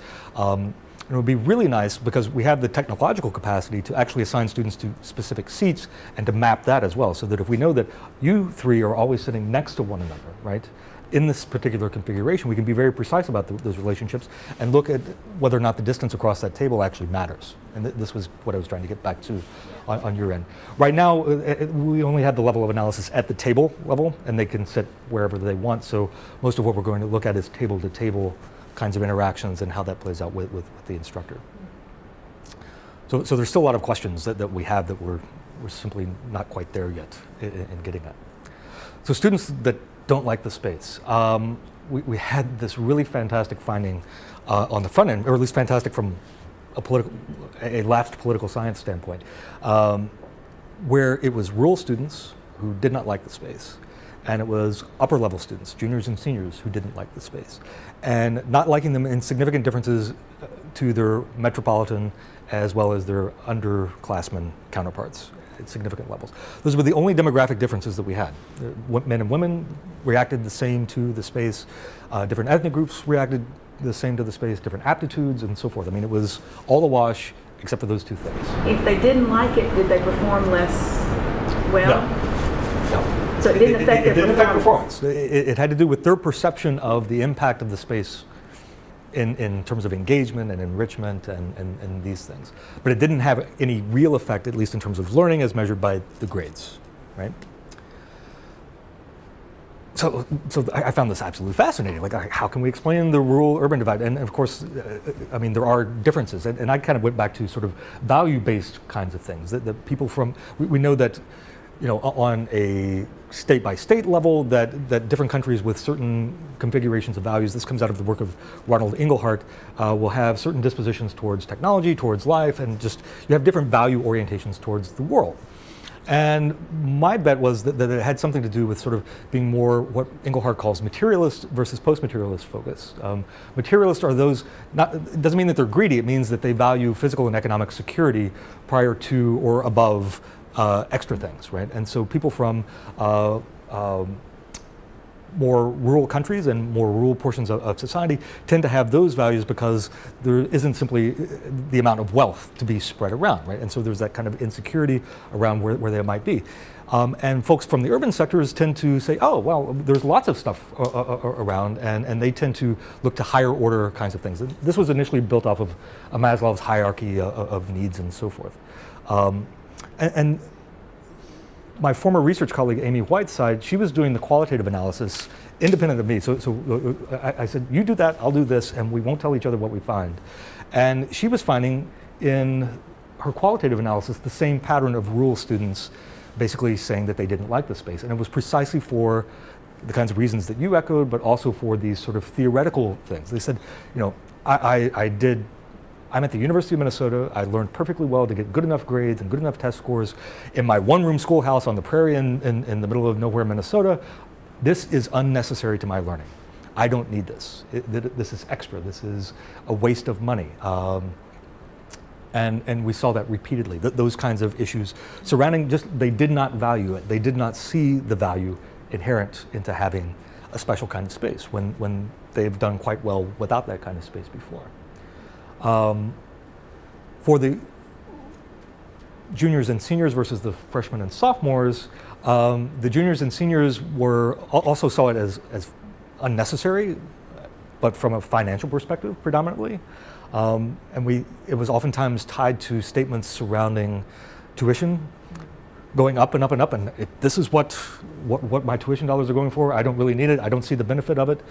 And it would be really nice because we have the technological capacity to actually assign students to specific seats and to map that as well. So that if we know that you three are always sitting next to one another, right? In this particular configuration, we can be very precise about th- those relationships and look at whether or not the distance across that table actually matters. And th- this was what I was trying to get back to on, your end. Right now, uh, uh, we only had the level of analysis at the table level, and they can sit wherever they want. So most of what we're going to look at is table to table kinds of interactions and how that plays out with, with, with the instructor. So, so there's still a lot of questions that, that we have that we're, we're simply not quite there yet in, in getting at. So students that don't like the space, um, we, we had this really fantastic finding uh, on the front end, or at least fantastic from a political, a left political science standpoint, um, where it was rural students who did not like the space, and it was upper level students, juniors and seniors, who didn't like the space, and not liking them in significant differences uh, to their metropolitan as well as their underclassmen counterparts at significant levels. Those were the only demographic differences that we had. Uh, Men and women reacted the same to the space. Uh, different ethnic groups reacted the same to the space, different aptitudes and so forth. I mean, it was all a wash except for those two things. If they didn't like it, did they perform less well? No. So it didn't affect it, their didn't affect performance. performance. It, it- it had to do with their perception of the impact of the space in, in terms of engagement and enrichment and, and, and these things. But it didn't have any real effect, at least in terms of learning as measured by the grades, right? So, so I I found this absolutely fascinating. Like, how can we explain the rural-urban divide? And of course, uh, I mean, there are differences. And, and I kind of went back to sort of value-based kinds of things. That, that people from, we, we know that, you know, on a state-by-state level, that, that different countries with certain configurations of values, this comes out of the work of Ronald Inglehart, uh, will have certain dispositions towards technology, towards life, and just, you have different value orientations towards the world. And my bet was that, that it had something to do with sort of being more what Inglehart calls materialist versus post-materialist focus. Um, materialist are those, not, it doesn't mean that they're greedy, it means that they value physical and economic security prior to or above uh, extra things, right? And so people from uh, um, more rural countries and more rural portions of, of, society tend to have those values because there isn't simply uh, the amount of wealth to be spread around, right? And so there's that kind of insecurity around where, where they might be. Um, and folks from the urban sectors tend to say, oh, well, there's lots of stuff uh, uh, around, and, and they tend to look to higher order kinds of things. This was initially built off of Maslow's hierarchy of, of needs and so forth. Um, and, and my former research colleague, Amy Whiteside, she was doing the qualitative analysis independent of me. So, so uh, I, I, said, you do that, I'll do this, and we won't tell each other what we find. And she was finding in her qualitative analysis the same pattern of rural students basically saying that they didn't like the space. And it was precisely for the kinds of reasons that you echoed, but also for these sort of theoretical things. They said, you know, I, I, I did I'm at the University of Minnesota. I learned perfectly well to get good enough grades and good enough test scores in my one room schoolhouse on the prairie in, in, in, the middle of nowhere, Minnesota. This is unnecessary to my learning. I don't need this. It, this is extra. This is a waste of money. Um, and, and we saw that repeatedly, th those kinds of issues surrounding just, they did not value it. They did not see the value inherent into having a special kind of space when, when they've done quite well without that kind of space before. Um, for the juniors and seniors versus the freshmen and sophomores, um, the juniors and seniors were also saw it as, as unnecessary, but from a financial perspective predominantly. Um, and we, it was oftentimes tied to statements surrounding tuition going up and up and up, and it, this is what, what, what my tuition dollars are going for. I don't really need it. I don't see the benefit of it.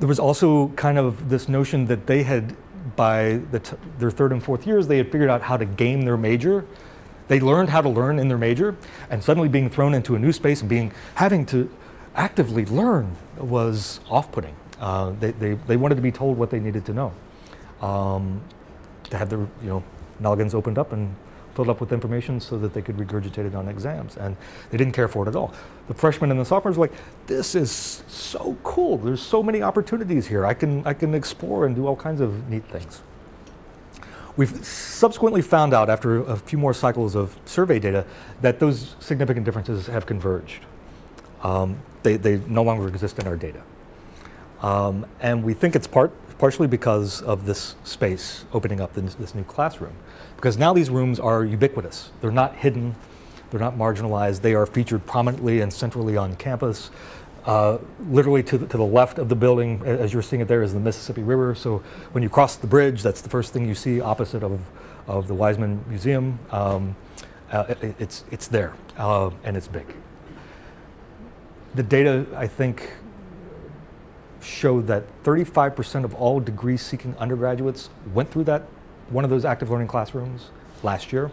There was also kind of this notion that they had by the their third and fourth years, they had figured out how to game their major. They learned how to learn in their major, and suddenly being thrown into a new space and being having to actively learn was off-putting. Uh, they, they, they wanted to be told what they needed to know, um, to have their you know noggins opened up and filled up with information so that they could regurgitate it on exams. And they didn't care for it at all. The freshmen and the sophomores were like, this is so cool. There's so many opportunities here. I can, I can explore and do all kinds of neat things. We've subsequently found out after a few more cycles of survey data that those significant differences have converged. Um, they, they no longer exist in our data. Um, and we think it's part, partially because of this space opening up this, this new classroom. Because now these rooms are ubiquitous. They're not hidden, they're not marginalized, they are featured prominently and centrally on campus. Uh, literally to the, to the left of the building, as you're seeing it there, is the Mississippi River. So when you cross the bridge, that's the first thing you see opposite of, of the Weisman Museum. Um, uh, it, it's, it's there, uh, and it's big. The data, I think, show that 35% of all degree-seeking undergraduates went through that one of those active learning classrooms last year,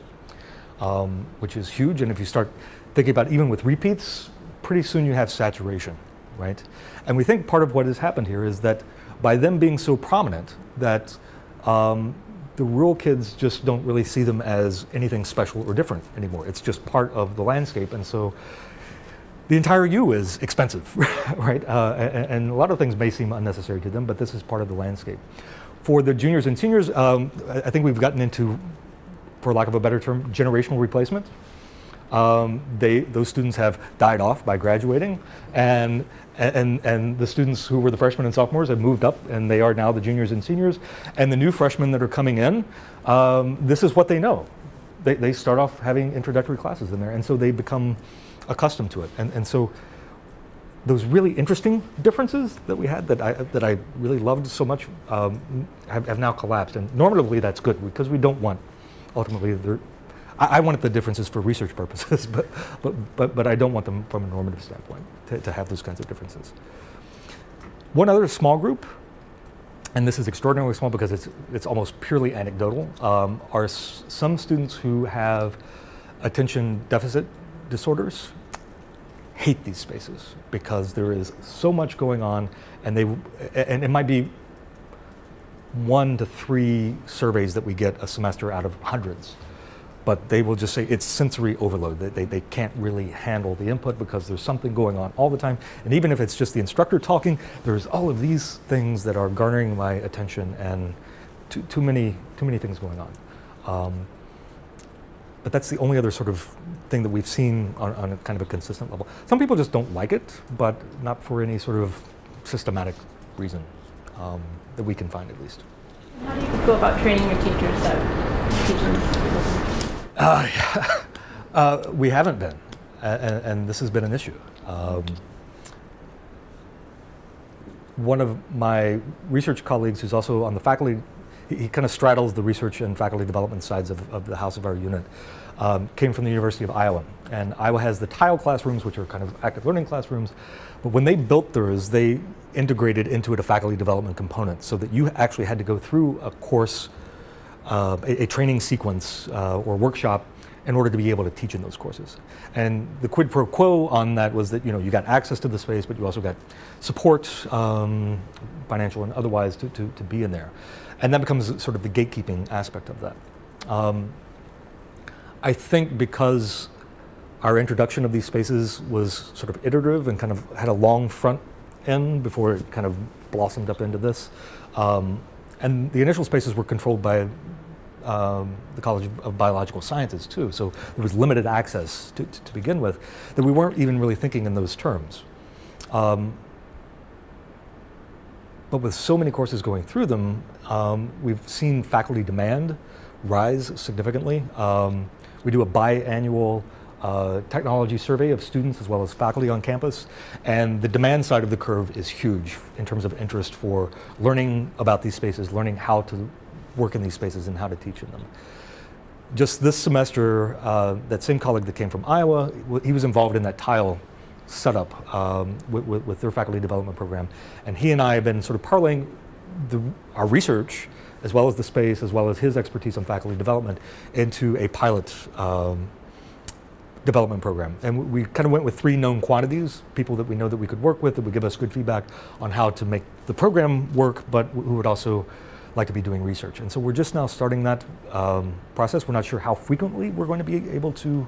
um, which is huge. And if you start thinking about even with repeats, pretty soon you have saturation, right? And we think part of what has happened here is that by them being so prominent that um, the rural kids just don't really see them as anything special or different anymore. It's just part of the landscape. And so the entire U is expensive, right? Uh, and, and, a lot of things may seem unnecessary to them, but this is part of the landscape. For the juniors and seniors, um, I think we've gotten into, for lack of a better term, generational replacement. Um, they, those students have died off by graduating, and, and, and the students who were the freshmen and sophomores have moved up, and they are now the juniors and seniors. And the new freshmen that are coming in, um, this is what they know. They, they start off having introductory classes in there, and so they become accustomed to it. And, and so those really interesting differences that we had that I, that I really loved so much um, have, have, now collapsed. And normatively, that's good because we don't want, ultimately, I, I want the differences for research purposes, but, but, but, but I don't want them from a normative standpoint to, to have those kinds of differences. One other small group, and this is extraordinarily small because it's, it's almost purely anecdotal, um, are some students who have attention deficit disorders hate these spaces because there is so much going on and they and it might be one to three surveys that we get a semester out of hundreds but they will just say it's sensory overload. They, they, they can't really handle the input because there's something going on all the time. And even if it's just the instructor talking there's all of these things that are garnering my attention and too, too many too many things going on. Um, but that's the only other sort of thing that we've seen on, on a kind of a consistent level. Some people just don't like it, but not for any sort of systematic reason um, that we can find at least. How do you go about training your teachers that teaching? Uh, uh, we haven't been, and, and, this has been an issue. Um, one of my research colleagues, who's also on the faculty, he, he kind of straddles the research and faculty development sides of, of the house of our unit, um, came from the University of Iowa. And Iowa has the TILE classrooms, which are kind of active learning classrooms. But when they built theirs, they integrated into it a faculty development component so that you actually had to go through a course, uh, a, a, training sequence uh, or workshop in order to be able to teach in those courses. And the quid pro quo on that was that you know you got access to the space, but you also got support, um, financial and otherwise, to, to, to, be in there. And that becomes sort of the gatekeeping aspect of that. Um, I think because our introduction of these spaces was sort of iterative and kind of had a long front end before it kind of blossomed up into this. Um, and the initial spaces were controlled by um, the College of Biological Sciences too. So there was limited access to, to, to begin with that we weren't even really thinking in those terms. Um, but with so many courses going through them, um, we've seen faculty demand rise significantly. Um, we do a biannual uh, technology survey of students as well as faculty on campus, and the demand side of the curve is huge in terms of interest for learning about these spaces, learning how to work in these spaces and how to teach in them. Just this semester, uh, that same colleague that came from Iowa, he was involved in that TILE setup um, with, with, their faculty development program. And he and I have been sort of parlaying the, our research, as well as the space, as well as his expertise on faculty development, into a pilot um, development program. And we kind of went with three known quantities, people that we know that we could work with, that would give us good feedback on how to make the program work, but who would also like to be doing research. And so we're just now starting that um, process. We're not sure how frequently we're going to be able to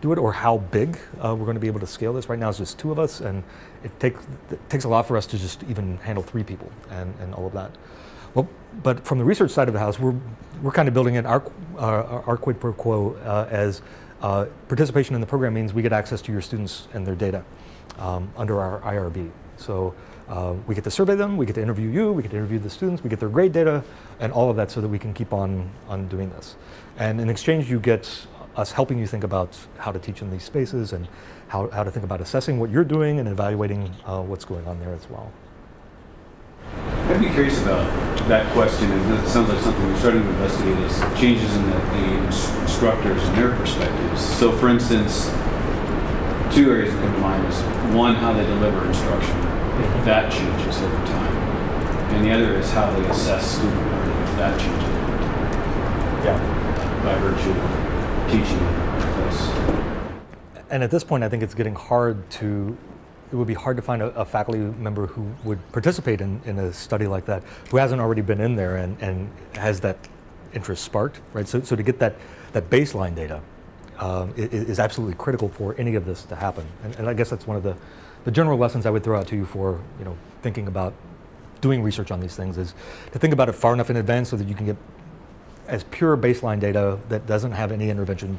do it or how big uh, we're going to be able to scale this. Right now it's just two of us and it, take, it takes a lot for us to just even handle three people and, and all of that. Well, but from the research side of the house, we're, we're kind of building in our, uh, our quid pro quo uh, as uh, participation in the program means we get access to your students and their data um, under our IRB. So uh, we get to survey them, we get to interview you, we get to interview the students, we get their grade data, and all of that so that we can keep on, on doing this. And in exchange, you get us helping you think about how to teach in these spaces and how, how to think about assessing what you're doing and evaluating uh, what's going on there as well. I'd be curious about that question, and it sounds like something we're starting to investigate is changes in the, the instructors and their perspectives. So, for instance, two areas that come to mind is one, how they deliver instruction that changes over time. And the other is how they assess student learning, that changes over time. Yeah. By virtue of teaching in place. And at this point, I think it's getting hard to, it would be hard to find a, a faculty member who would participate in, in a study like that, who hasn't already been in there and, and has that interest sparked, right? So, so to get that, that baseline data um, is, is absolutely critical for any of this to happen. And, and I guess that's one of the, the general lessons I would throw out to you for you know thinking about doing research on these things is to think about it far enough in advance so that you can get as pure baseline data that doesn't have any intervention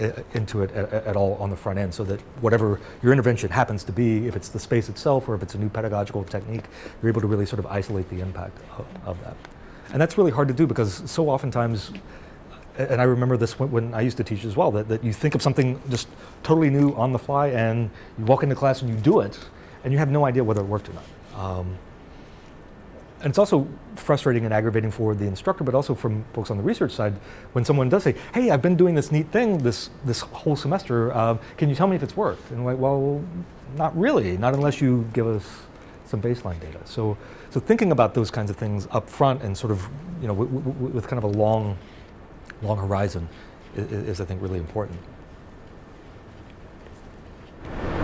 uh, into it at, at, all on the front end so that whatever your intervention happens to be, if it's the space itself or if it's a new pedagogical technique, you're able to really sort of isolate the impact of, of that. And that's really hard to do because so oftentimes and I remember this when, when, I used to teach as well, that, that you think of something just totally new on the fly and you walk into class and you do it and you have no idea whether it worked or not. Um, and it's also frustrating and aggravating for the instructor, but also from folks on the research side when someone does say, hey, I've been doing this neat thing this, this whole semester, uh, can you tell me if it's worked? And like, well, not really, not unless you give us some baseline data. So, so thinking about those kinds of things up front and sort of, you know, with kind of a long long horizon is, is, I think, really important.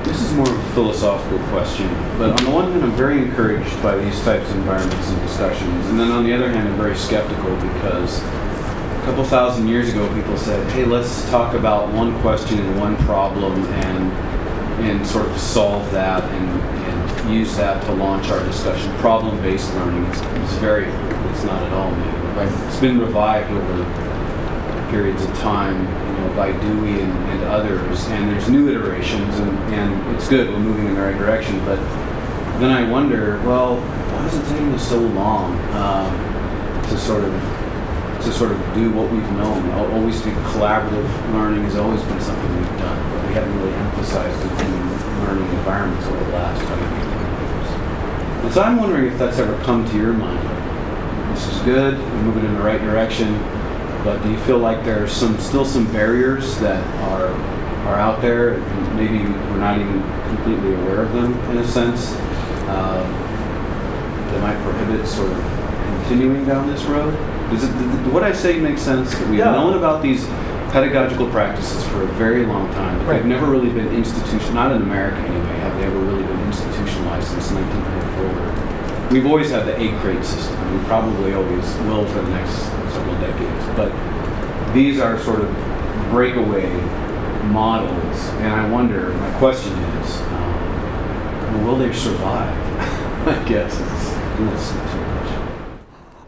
This is more of a philosophical question, but on the one hand, I'm very encouraged by these types of environments and discussions, and then on the other hand, I'm very skeptical because a couple thousand years ago, people said, "Hey, let's talk about one question and one problem, and and sort of solve that and, and use that to launch our discussion." Problem-based learning is, is very, it's not at all new. Right? It's been revived over periods of time, know, by Dewey and, and others, and there's new iterations, and, and it's good, we're moving in the right direction, but then I wonder, well, why is it taking us so long um, to sort of to sort of do what we've known? Al- Always do collaborative learning has always been something we've done, but we haven't really emphasized it in learning environments over the last 100 years. And so I'm wondering if that's ever come to your mind. This is good, we're moving in the right direction, but do you feel like there are some still some barriers that are are out there, maybe we're not even completely aware of them in a sense, um, that might prohibit sort of continuing down this road? Does it, did what I say make sense? That we've Yeah. known about these pedagogical practices for a very long time, but Right. they've never really been institution, not in America anyway, have they ever really been institutionalized since 1900 We've always had the eight grade system, and we probably always will for the next several decades. But these are sort of breakaway models, and I wonder. My question is, um, will they survive? I guess it's.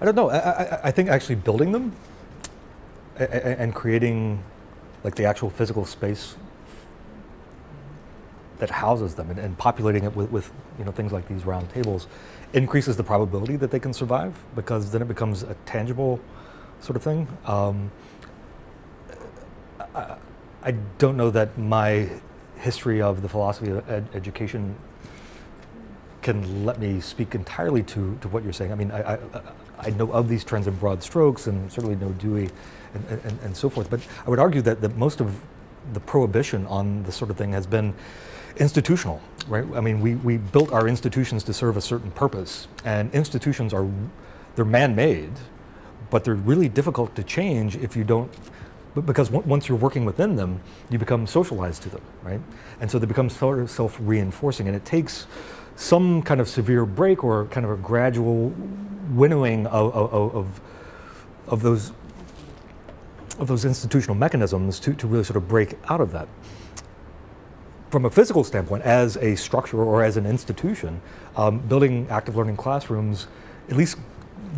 I don't know. I, I, I think actually building them and creating like the actual physical space that houses them and, and populating it with, with you know things like these round tables increases the probability that they can survive because then it becomes a tangible sort of thing. Um, I, I don't know that my history of the philosophy of ed- education can let me speak entirely to, to what you're saying. I mean, I, I, I know of these trends in broad strokes and certainly know Dewey and, and, and so forth, but I would argue that, that most of the prohibition on this sort of thing has been institutional, right? I mean, we, we built our institutions to serve a certain purpose, and institutions are, they're man-made, but they're really difficult to change if you don't because once you're working within them, you become socialized to them, right? And so they become sort of self-reinforcing, and it takes some kind of severe break or kind of a gradual winnowing of, of, of, those of those institutional mechanisms to, to really sort of break out of that. From a physical standpoint, as a structure or as an institution, um, building active learning classrooms at least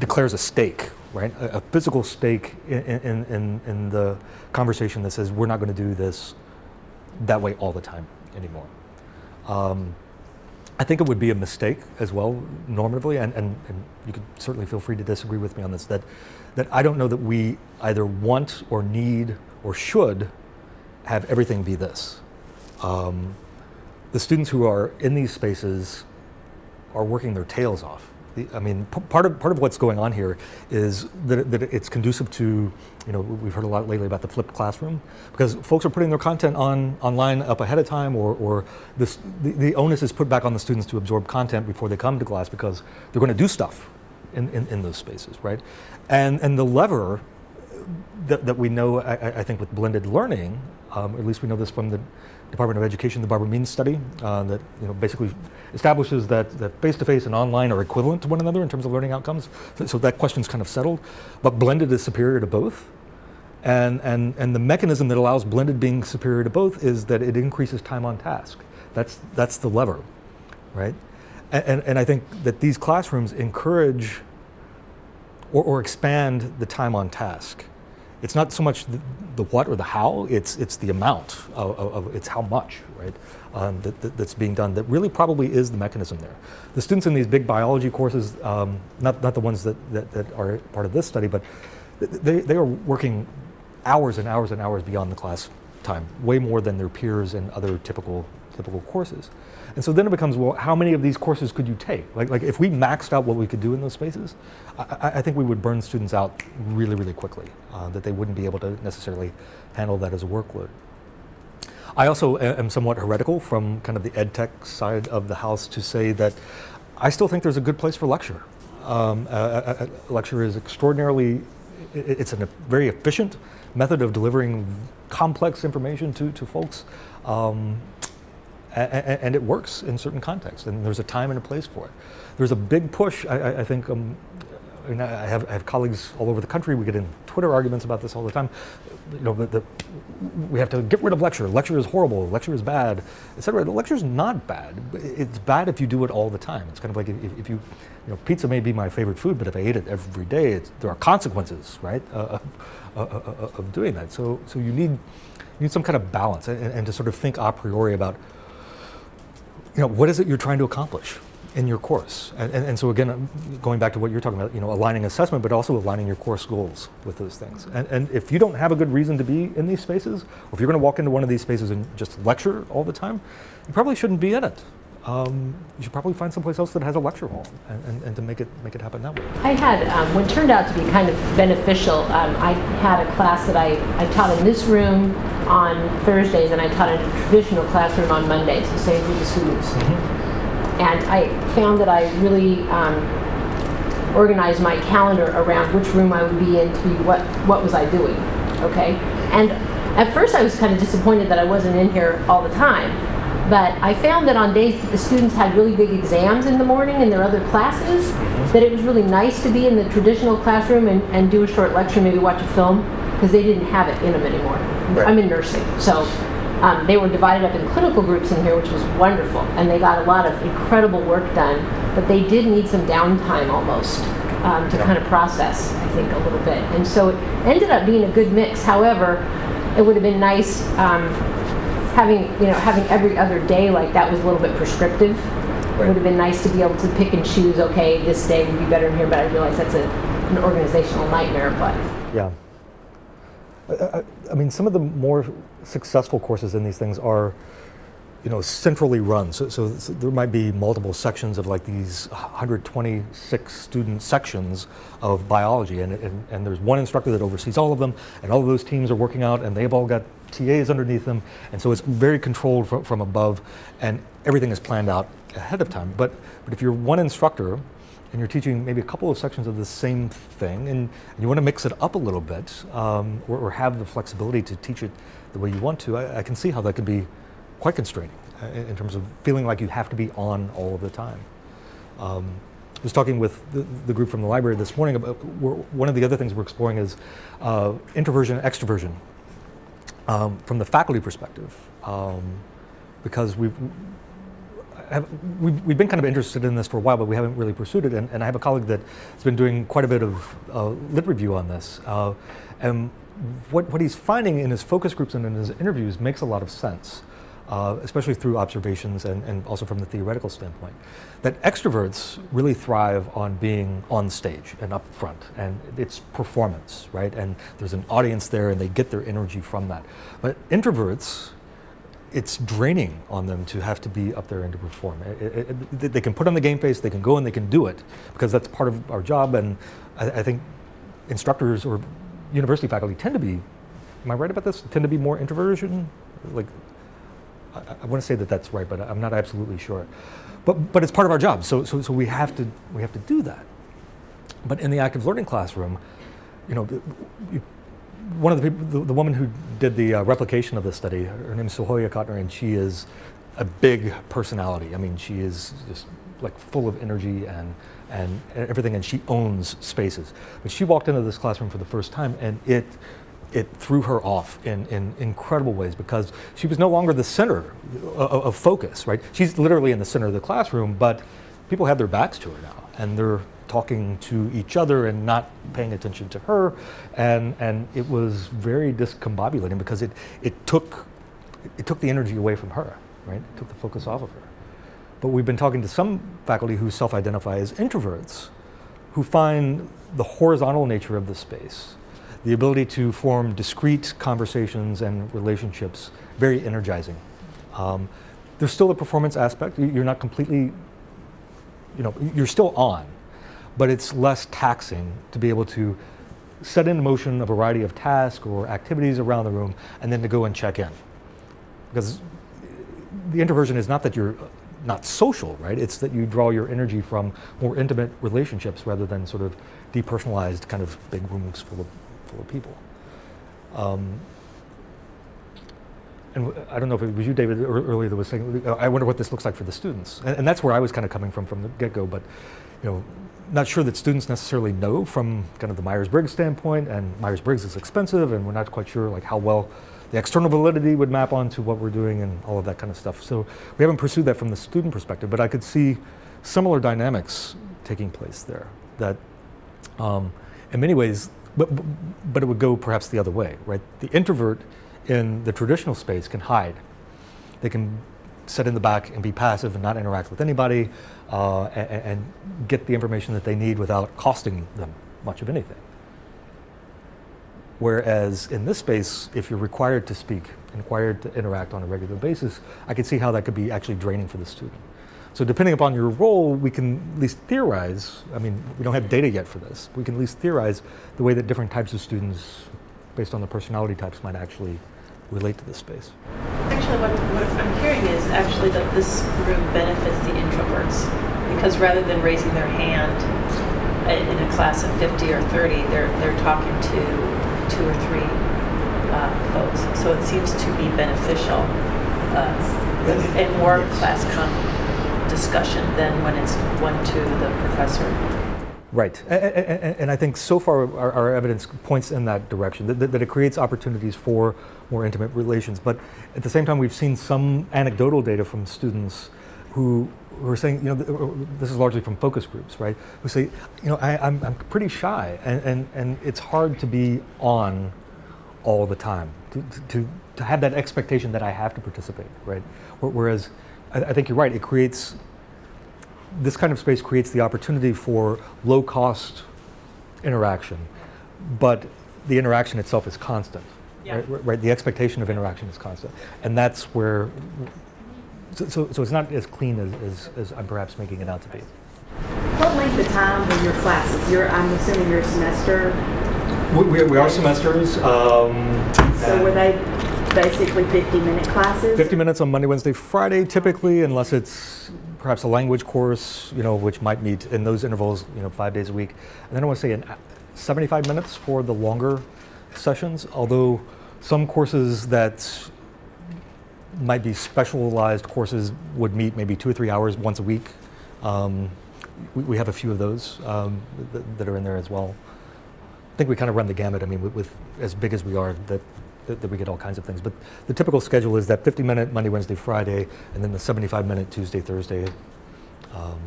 declares a stake, right? A, a physical stake in, in, in, in the conversation that says we're not going to do this that way all the time anymore. Um, I think it would be a mistake as well, normatively, and, and, and you could certainly feel free to disagree with me on this, that, that I don't know that we either want or need or should have everything be this. Um, the students who are in these spaces are working their tails off. I mean, part of part of what's going on here is that, that it's conducive to, you know, we've heard a lot lately about the flipped classroom because folks are putting their content on online up ahead of time, or or this the, the onus is put back on the students to absorb content before they come to class because they're going to do stuff in, in, in those spaces, right? And and the lever that, that we know, I, I- think, with blended learning, um, at least we know this from the Department of Education, the Barbara Means study, uh, that you know basically establishes that that face-to-face and online are equivalent to one another in terms of learning outcomes. So, so that question's kind of settled, but blended is superior to both. And, and, and the mechanism that allows blended being superior to both is that it increases time on task. That's, that's the lever, right? And, and, and I think that these classrooms encourage or, or expand the time on task. It's not so much the, the what or the how, it's, it's the amount of, of, it's how much, right, um, that, that, that's being done that really probably is the mechanism there. The students in these big biology courses, um, not, not the ones that, that, that are part of this study, but they, they are working hours and hours and hours beyond the class time, way more than their peers in other typical, typical courses. And so then it becomes, well, how many of these courses could you take? Like, like if we maxed out what we could do in those spaces, I, I- think we would burn students out really, really quickly, uh, that they wouldn't be able to necessarily handle that as a workload. I also am somewhat heretical from kind of the ed tech side of the house to say that I still think there's a good place for lecture. Um, a, a- lecture is extraordinarily, it's a very efficient method of delivering complex information to, to folks. Um, and it works in certain contexts, and there's a time and a place for it. There's a big push, I, I- think, um, I have, I have colleagues all over the country. We get in Twitter arguments about this all the time. You know, the, the, we have to get rid of lecture. Lecture is horrible. Lecture is bad, etc. Lecture is not bad. It's bad if you do it all the time. It's kind of like if, if you, you know, pizza may be my favorite food, but if I ate it every day, there are consequences, right, uh, uh, uh, of doing that. So, so you need, you need some kind of balance and, and to sort of think a priori about, you know, what is it you're trying to accomplish? in your course. And, and, and, so again, going back to what you're talking about, you know, aligning assessment, but also aligning your course goals with those things. And, and if you don't have a good reason to be in these spaces, or if you're going to walk into one of these spaces and just lecture all the time, you probably shouldn't be in it. Um, you should probably find someplace else that has a lecture hall and, and, and, to make it make it happen that way. I had um, what turned out to be kind of beneficial. Um, I had a class that I, I taught in this room on Thursdays, and I taught in a traditional classroom on Mondays, the same group of students. Mm -hmm. And I found that I really um, organized my calendar around which room I would be in to be what, what was I doing, okay? And at first I was kind of disappointed that I wasn't in here all the time. But I found that on days that the students had really big exams in the morning in their other classes, that it was really nice to be in the traditional classroom and, and do a short lecture, maybe watch a film, because they didn't have it in them anymore. Right. I'm in nursing, so um, they were divided up in clinical groups in here, which was wonderful, and they got a lot of incredible work done. But they did need some downtime almost um, to yeah. kind of process, I think, a little bit. And so it ended up being a good mix. However, it would have been nice um, having you know having every other day like that was a little bit prescriptive. Right. It would have been nice to be able to pick and choose. Okay, this day would be better in here, but I realize that's a, an organizational nightmare. But yeah. I, I, mean, some of the more successful courses in these things are, you know, centrally run. So, so, so, there might be multiple sections of like these 126 student sections of biology, and, and, and there's one instructor that oversees all of them, and all of those teams are working out, and they've all got TAs underneath them, and so it's very controlled from, from above, and everything is planned out ahead of time. But, but if you're one instructor, and you're teaching maybe a couple of sections of the same thing, and, you want to mix it up a little bit, um, or, or, have the flexibility to teach it the way you want to, I, I can see how that could be quite constraining uh, in, in, terms of feeling like you have to be on all of the time. Um, I was talking with the, the, group from the library this morning about one of the other things we're exploring is uh, introversion, extroversion um, from the faculty perspective, um, because we've have, we've, we've, been kind of interested in this for a while, but we haven't really pursued it. And, and I have a colleague that's been doing quite a bit of uh, lit review on this. Uh, and what, what he's finding in his focus groups and in his interviews makes a lot of sense, uh, especially through observations and, and also from the theoretical standpoint. That extroverts really thrive on being on stage and up front, and it's performance, right? And there's an audience there, and they get their energy from that. But introverts, it's draining on them to have to be up there and to perform. It, it, it, they can put on the game face, they can go and they can do it because that's part of our job. And I, I, think instructors or university faculty tend to be, am I right about this? Tend to be more introversion? Like, I, I want to say that that's right, but I'm not absolutely sure. But, but it's part of our job, so, so, so we, have to, we have to do that. But in the active learning classroom, you know, one of the people, the, the woman who did the uh, replication of this study, her name is Sehoya Cotner, and she is a big personality. I mean, she is just like full of energy and, and everything, and she owns spaces. But she walked into this classroom for the first time, and it, it threw her off in, in incredible ways because she was no longer the center of, of focus, right? She's literally in the center of the classroom, but people have their backs to her now, and they're talking to each other and not paying attention to her. And, and it was very discombobulating because it, it, took, it took the energy away from her, right? It took the focus off of her. But we've been talking to some faculty who self-identify as introverts who find the horizontal nature of the space, the ability to form discrete conversations and relationships very energizing. Um, there's still a performance aspect. You're not completely, you know, you're still on, but it's less taxing to be able to set in motion a variety of tasks or activities around the room and then to go and check in. Because the introversion is not that you're not social, right? It's that you draw your energy from more intimate relationships rather than sort of depersonalized kind of big rooms full of, full of people. Um, and I don't know if it was you, David, earlier that was saying, I wonder what this looks like for the students. And, and that's where I was kind of coming from from the get-go, but, you know, not sure that students necessarily know from kind of the Myers-Briggs standpoint, and Myers-Briggs is expensive, and we're not quite sure like how well the external validity would map onto what we're doing and all of that kind of stuff. So we haven't pursued that from the student perspective, but I could see similar dynamics taking place there. That, um, in many ways, but, but it would go perhaps the other way, right? The introvert in the traditional space can hide. They can sit in the back and be passive and not interact with anybody uh, and, and get the information that they need without costing them much of anything. Whereas in this space, if you're required to speak, required to interact on a regular basis, I could see how that could be actually draining for the student. So depending upon your role, we can at least theorize, I mean, we don't have data yet for this, we can at least theorize the way that different types of students, based on the personality types, might actually relate to this space. Actually, what, what I'm hearing is actually that this room benefits the introverts because rather than raising their hand in a class of 50 or 30, they're, they're talking to two or three uh, folks. So it seems to be beneficial uh, and more class com discussion than when it's one to the professor. Right, and I think so far our, evidence points in that direction, that, it creates opportunities for more intimate relations. But at the same time, we've seen some anecdotal data from students who, are saying, you know, uh, this is largely from focus groups, right? Who say, you know, I, I'm, I'm pretty shy, and, and, and it's hard to be on all the time, to, to, to have that expectation that I have to participate, right? Whereas I think you're right, it creates this kind of space creates the opportunity for low cost interaction, but the interaction itself is constant. Yeah. Right, right, the expectation of interaction is constant. And that's where, so, so, so it's not as clean as, as, as I'm perhaps making it out to be. What length of time are your classes? You're, I'm assuming you're semester, We, we, we are semesters. Um, so were they basically 50-minute classes? 50 minutes on Monday, Wednesday, Friday, typically, unless it's perhaps a language course, you know, which might meet in those intervals, you know, five days a week. And then I want to say an, 75 minutes for the longer sessions, although some courses that might be specialized courses would meet maybe two or three hours once a week. Um, we, we have a few of those um, th- that are in there as well. I think we kind of run the gamut. I mean, with, with as big as we are, that, that that we get all kinds of things. But the typical schedule is that 50-minute Monday, Wednesday, Friday, and then the 75-minute Tuesday, Thursday um,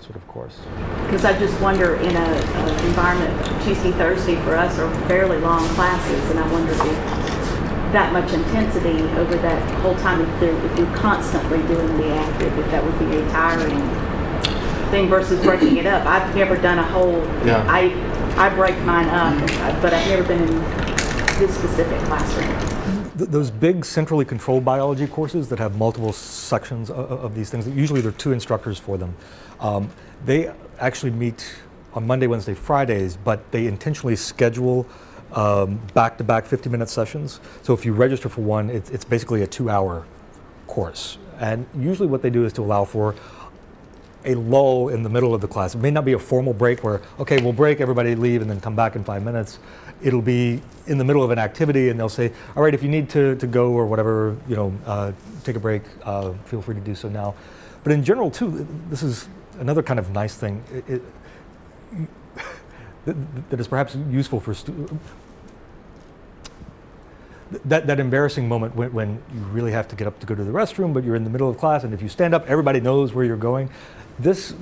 sort of course. Because I just wonder, in a, a environment, Tuesday, Thursday for us are fairly long classes, and I wonder if that much intensity over that whole time, if, if you're constantly doing the active, if that would be a tiring thing versus breaking it up. I've never done a whole. Yeah. I I break mine up, but I've never been in this specific classroom. Th- those big centrally controlled biology courses that have multiple sections of, of these things, usually there are two instructors for them. Um, they actually meet on Monday, Wednesday, Fridays, but they intentionally schedule um, back-to-back 50-minute sessions. So if you register for one, it's, it's basically a two-hour course. And usually what they do is to allow for a lull in the middle of the class. It may not be a formal break where, okay, we'll break, everybody leave, and then come back in five minutes. It'll be in the middle of an activity, and they'll say, all right, if you need to, to go or whatever, you know, uh, take a break, uh, feel free to do so now. But in general, too, this is another kind of nice thing. It, it, that, is perhaps useful for students. That, that embarrassing moment when, when you really have to get up to go to the restroom, but you're in the middle of class, and if you stand up, everybody knows where you're going. This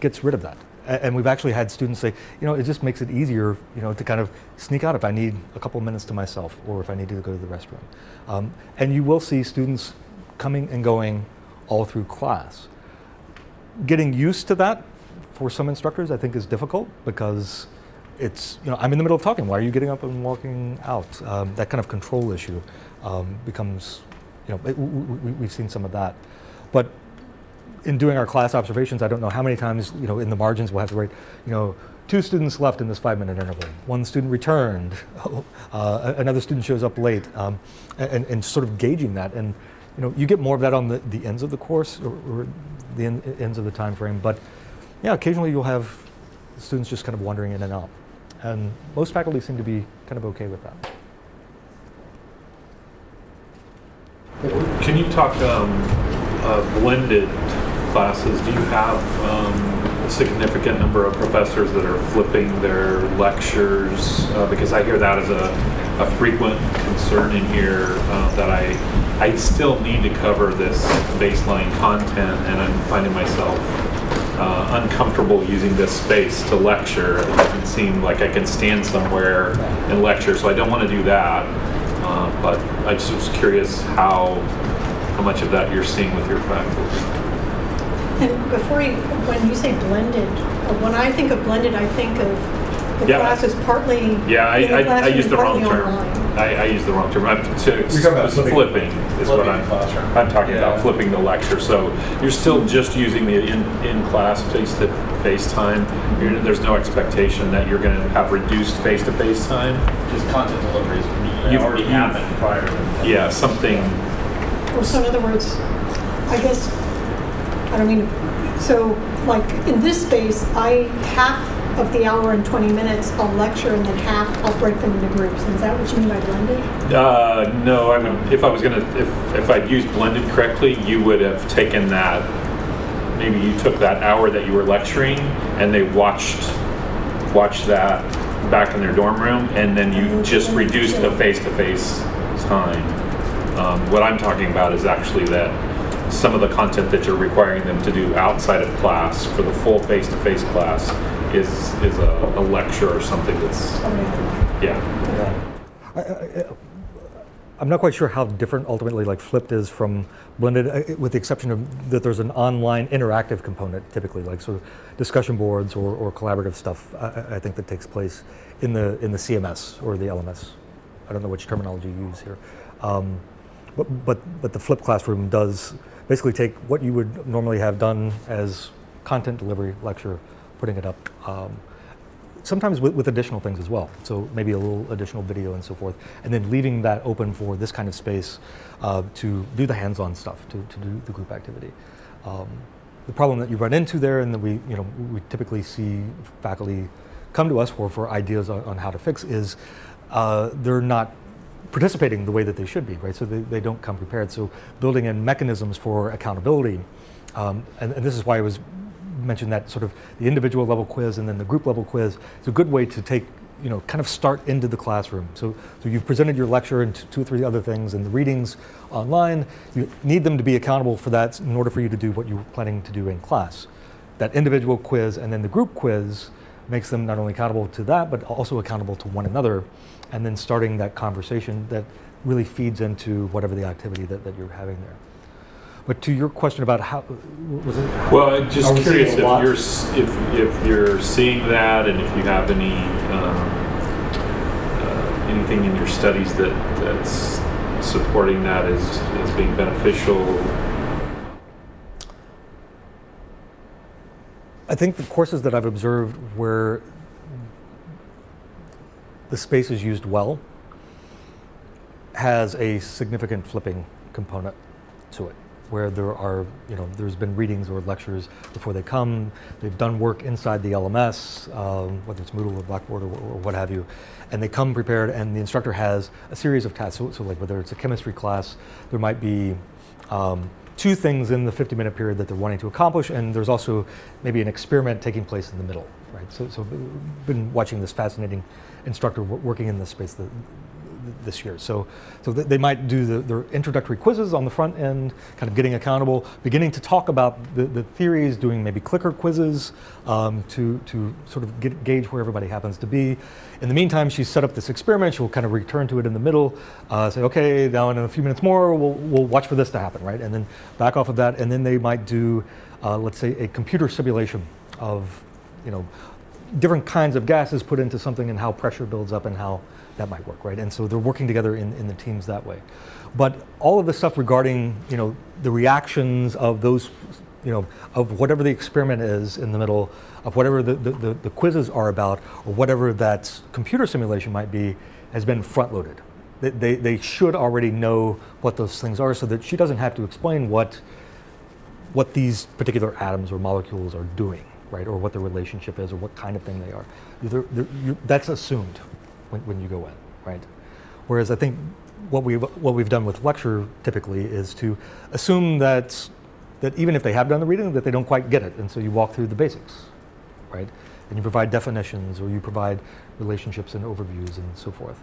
gets rid of that. And we've actually had students say, you know, it just makes it easier, you know, to kind of sneak out if I need a couple minutes to myself or if I need to go to the restroom. Um, and you will see students coming and going all through class. Getting used to that for some instructors, I think, is difficult because it's, you know, I'm in the middle of talking. Why are you getting up and walking out? Um, that kind of control issue um, becomes, you know, it, we, we've seen some of that. But in doing our class observations, I don't know how many times, you know, in the margins we'll have to write, you know, two students left in this five-minute interval. One student returned. uh, another student shows up late, um, and, and sort of gauging that. And you know, you get more of that on the, the ends of the course or, or the en- ends of the time frame. But yeah, occasionally you'll have students just kind of wandering in and out, and most faculty seem to be kind of okay with that. Can you talk um, uh, blended classes? Do you have um, a significant number of professors that are flipping their lectures? Uh, because I hear that as a, a frequent concern in here uh, that I I still need to cover this baseline content, and I'm finding myself uh, uncomfortable using this space to lecture. It doesn't seem like I can stand somewhere and lecture, so I don't want to do that. Uh, but I just was curious how how much of that you're seeing with your faculty. And before you, when you say blended, when I think of blended, I think of the Yeah. classes partly Yeah, I, in the I, I classroom used the wrong term. I, I used the wrong term. I'm to, You're talking about flipping- flipping is what flipping I'm. classroom. I'm talking Yeah. about flipping the lecture. So you're still mm-hmm. just using the in, in class face to face time. You're, there's no expectation that you're going to have reduced face to face time. Just content deliveries You've- already you've- happened prior to. Yeah, something. Or so in other words, I guess, I don't mean, so like in this space, I, half of the hour and 20 minutes I'll lecture and then half I'll break them into groups. Is that what you mean by blended? Uh, no, I would. If I was going to, if if I'd used blended correctly, you would have taken that. Maybe you took that hour that you were lecturing, and they watched watched that back in their dorm room, and then you just reduced the face-to-face time. Um, what I'm talking about is actually that some of the content that you're requiring them to do outside of class for the full face-to-face class is is a, a lecture or something that's yeah. yeah. I'm not quite sure how different ultimately like flipped is from blended, uh, with the exception of that there's an online interactive component typically, like sort of discussion boards or, or collaborative stuff. I, I- I think that takes place in the in the CMS or the LMS. I don't know which terminology you use here, um, but but but the flipped classroom does basically take what you would normally have done as content delivery lecture, putting it up. Um, sometimes with, with additional things as well. So maybe a little additional video and so forth, and then leaving that open for this kind of space uh, to do the hands-on stuff, to, to do the group activity. Um, the problem that you run into there, and that we, you know, we typically see faculty come to us for for ideas on, on how to fix, is uh, they're not participating the way that they should be, right? So they, they don't come prepared. So building in mechanisms for accountability, um, and, and this is why I was mentioned that sort of the individual level quiz and then the group level quiz is a good way to take, you know, kind of start into the classroom. So, so you've presented your lecture and two or three other things and the readings online. You need them to be accountable for that in order for you to do what you're planning to do in class. That individual quiz and then the group quiz makes them not only accountable to that, but also accountable to one another. And then starting that conversation that really feeds into whatever the activity that, that you're having there. But to your question about how, was it? Well, I'm just Are we seeing curious if you're if if you're seeing that, and if you have any um, uh, anything in your studies that that's supporting that as as being beneficial. I think the courses that I've observed where the space is used well has a significant flipping component to it, where there are, you know, there's been readings or lectures before they come, they've done work inside the LMS, um, whether it's Moodle or Blackboard or, or what have you, and they come prepared and the instructor has a series of tasks. So, so like whether it's a chemistry class, there might be um, two things in the 50 minute period that they're wanting to accomplish, and there's also maybe an experiment taking place in the middle, right? So, so I've been watching this fascinating instructor working in this space the, this year. So, so th- they might do the, their introductory quizzes on the front end, kind of getting accountable, beginning to talk about the, the theories, doing maybe clicker quizzes um, to, to sort of get, gauge where everybody happens to be. In the meantime, she's set up this experiment. She'll kind of return to it in the middle, uh, say, okay, now in a few minutes more, we'll, we'll watch for this to happen, right? And then back off of that, and then they might do, uh, let's say, a computer simulation of, you know, different kinds of gases put into something and how pressure builds up and how that might work, right? And so they're working together in, in the teams that way. But all of the stuff regarding, you know, the reactions of those, you know, of whatever the experiment is in the middle, of whatever the, the, the, the quizzes are about, or whatever that computer simulation might be, has been front loaded. They, they, they should already know what those things are so that she doesn't have to explain what what these particular atoms or molecules are doing, right? Or what their relationship is, or what kind of thing they are. They're- they're- you- that's assumed when, when you go in, right? Whereas I think what we've, what we've done with lecture typically is to assume that, that even if they have done the reading, that they don't quite get it. And so you walk through the basics, right? And you provide definitions or you provide relationships and overviews and so forth.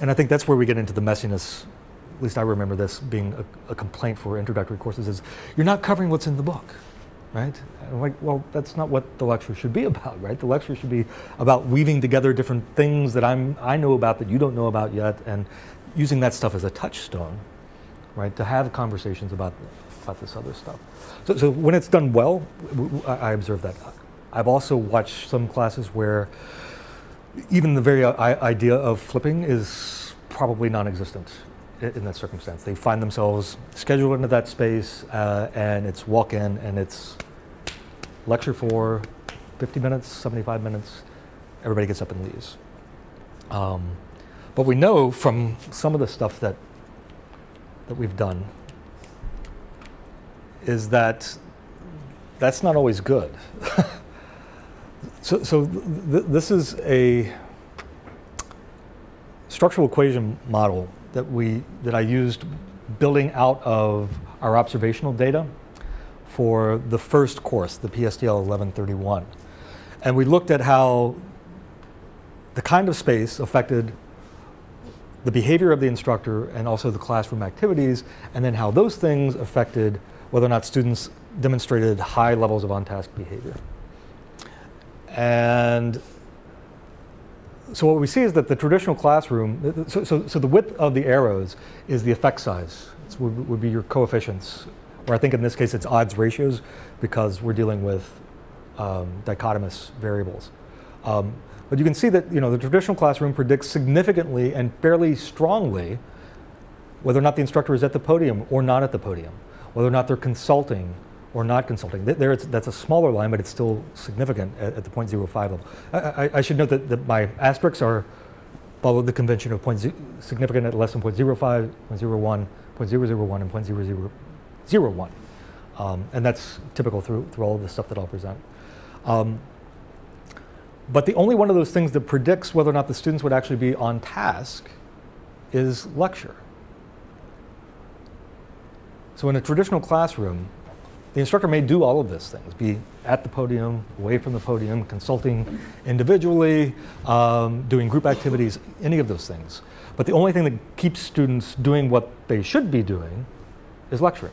And I think that's where we get into the messiness, at least I remember this being a, a complaint for introductory courses, is you're not covering what's in the book right? Like, well, that's not what the lecture should be about, right? The lecture should be about weaving together different things that I'm, I know about that you don't know about yet, and using that stuff as a touchstone, right? To have conversations about, about this other stuff. So, so when it's done well, I, I observe that. I've also watched some classes where even the very uh, idea of flipping is probably non-existent in that circumstance. They find themselves scheduled into that space uh, and it's walk in and it's lecture for 50 minutes, 75 minutes, everybody gets up and leaves. Um, but we know from some of the stuff that, that we've done is that that's not always good. so so th this is a structural equation model that we that I used building out of our observational data for the first course, the PSTL 1131. And we looked at how the kind of space affected the behavior of the instructor and also the classroom activities, and then how those things affected whether or not students demonstrated high levels of on-task behavior. And so what we see is that the traditional classroom, so, so, so the width of the arrows is the effect size. It would, would be your coefficients, or I think in this case it's odds ratios because we're dealing with um, dichotomous variables. Um, but you can see that you know, the traditional classroom predicts significantly and fairly strongly whether or not the instructor is at the podium or not at the podium, whether or not they're consulting or not consulting. There, that's a smaller line, but it's still significant at, at the 0.05 level. I, I, I, should note that, that my asterisks are followed the convention of point significant at less than 0.05, 0.01, 0.001, and 0.0001. Um, and that's typical through, through all of the stuff that I'll present. Um, but the only one of those things that predicts whether or not the students would actually be on task is lecture. So in a traditional classroom, the instructor may do all of these things, be at the podium, away from the podium, consulting individually, um, doing group activities, any of those things. But the only thing that keeps students doing what they should be doing is lecturing.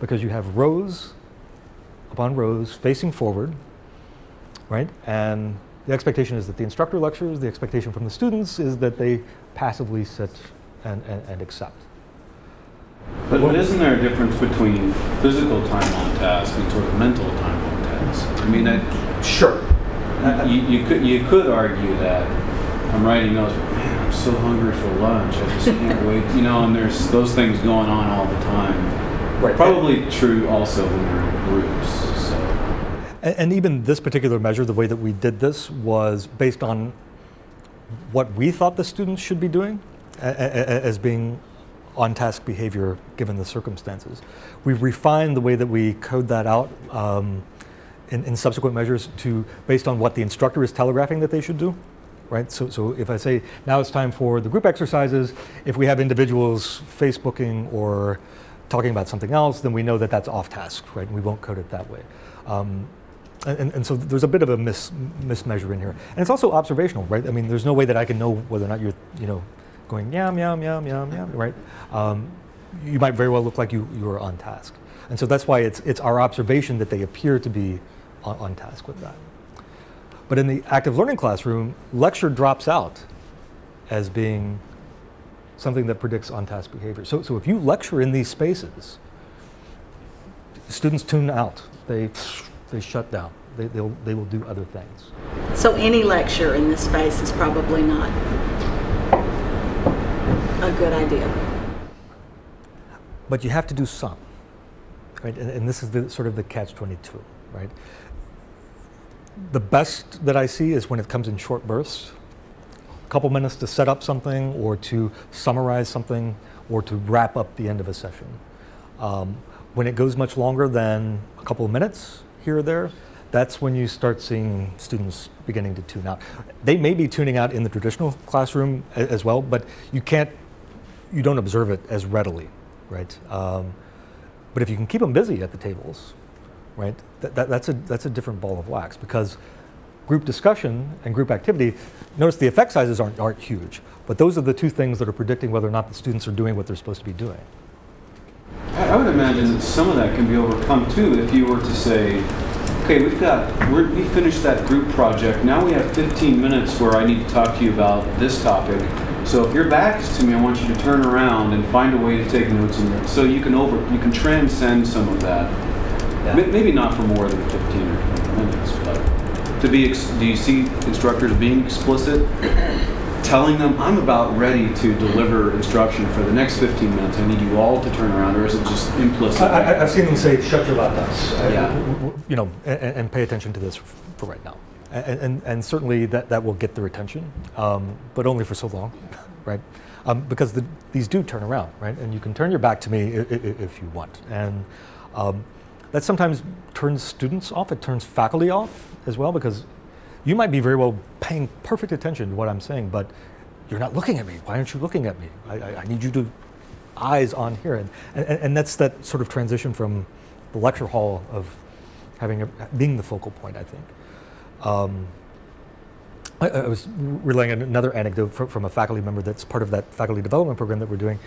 Because you have rows upon rows facing forward, right? And the expectation is that the instructor lectures, the expectation from the students is that they passively sit and, and, and accept. But, but isn't there a difference between physical time on task and sort of mental time on task? I mean, I, sure. You, you, could you could argue that I'm writing notes. Man, I'm so hungry for lunch. I just can't wait. You know, and there's those things going on all the time. Right. Probably true also when you're in groups. So. And, and even this particular measure, the way that we did this was based on what we thought the students should be doing as being on-task behavior given the circumstances. We've refined the way that we code that out um, in, in, subsequent measures to based on what the instructor is telegraphing that they should do. Right, so, so if I say now it's time for the group exercises, if we have individuals Facebooking or talking about something else, then we know that that's off task, right? We won't code it that way. Um, and, and, so there's a bit of a mis, mismeasure in here. And it's also observational, right? I mean, there's no way that I can know whether or not you're, you know, going yum, yum, yum, yum, yum, right? Um, you might very well look like you, you are on task. And so that's why it's, it's our observation that they appear to be on, on task with that. But in the active learning classroom, lecture drops out as being something that predicts on-task behavior. So, so if you lecture in these spaces, students tune out. They, they shut down. They, they will do other things. So any lecture in this space is probably not a good idea. But you have to do some, right? And, and this is the, sort of the catch-22, right? The best that I see is when it comes in short bursts, a couple minutes to set up something or to summarize something or to wrap up the end of a session. Um, when it goes much longer than a couple of minutes here or there, that's when you start seeing students beginning to tune out. They may be tuning out in the traditional classroom as well, but you can't you don't observe it as readily, right? Um, but if you can keep them busy at the tables, right, that, that, that's, a, that's a different ball of wax because group discussion and group activity, notice the effect sizes aren't, aren't huge, but those are the two things that are predicting whether or not the students are doing what they're supposed to be doing. I would imagine that some of that can be overcome too if you were to say, okay, we've got, we finished that group project. Now we have 15 minutes where I need to talk to you about this topic. So if your back is to me, I want you to turn around and find a way to take notes. And so you can over, you can transcend some of that. May- Maybe not for more than 15 or 20 minutes, but to be, ex- do you see instructors being explicit? Telling them, I'm about ready to deliver instruction for the next 15 minutes. I need you all to turn around, or is it just implicit? I, I, I've seen them say, "Shut your laptops," Yeah. w- w- you know, and, and pay attention to this for right now, and, and, and certainly that, that will get their attention, um, but only for so long, right? Um, because the, these do turn around, right? And you can turn your back to me if, if you want, and um, that sometimes turns students off. It turns faculty off as well because you might be very well paying perfect attention to what I'm saying, but you're not looking at me. Why aren't you looking at me? I, I, I need you to eyes on here, and, and and that's that sort of transition from the lecture hall of having a, being the focal point. I think. Um, I, I was relaying another anecdote from, from a faculty member that's part of that faculty development program that we're doing.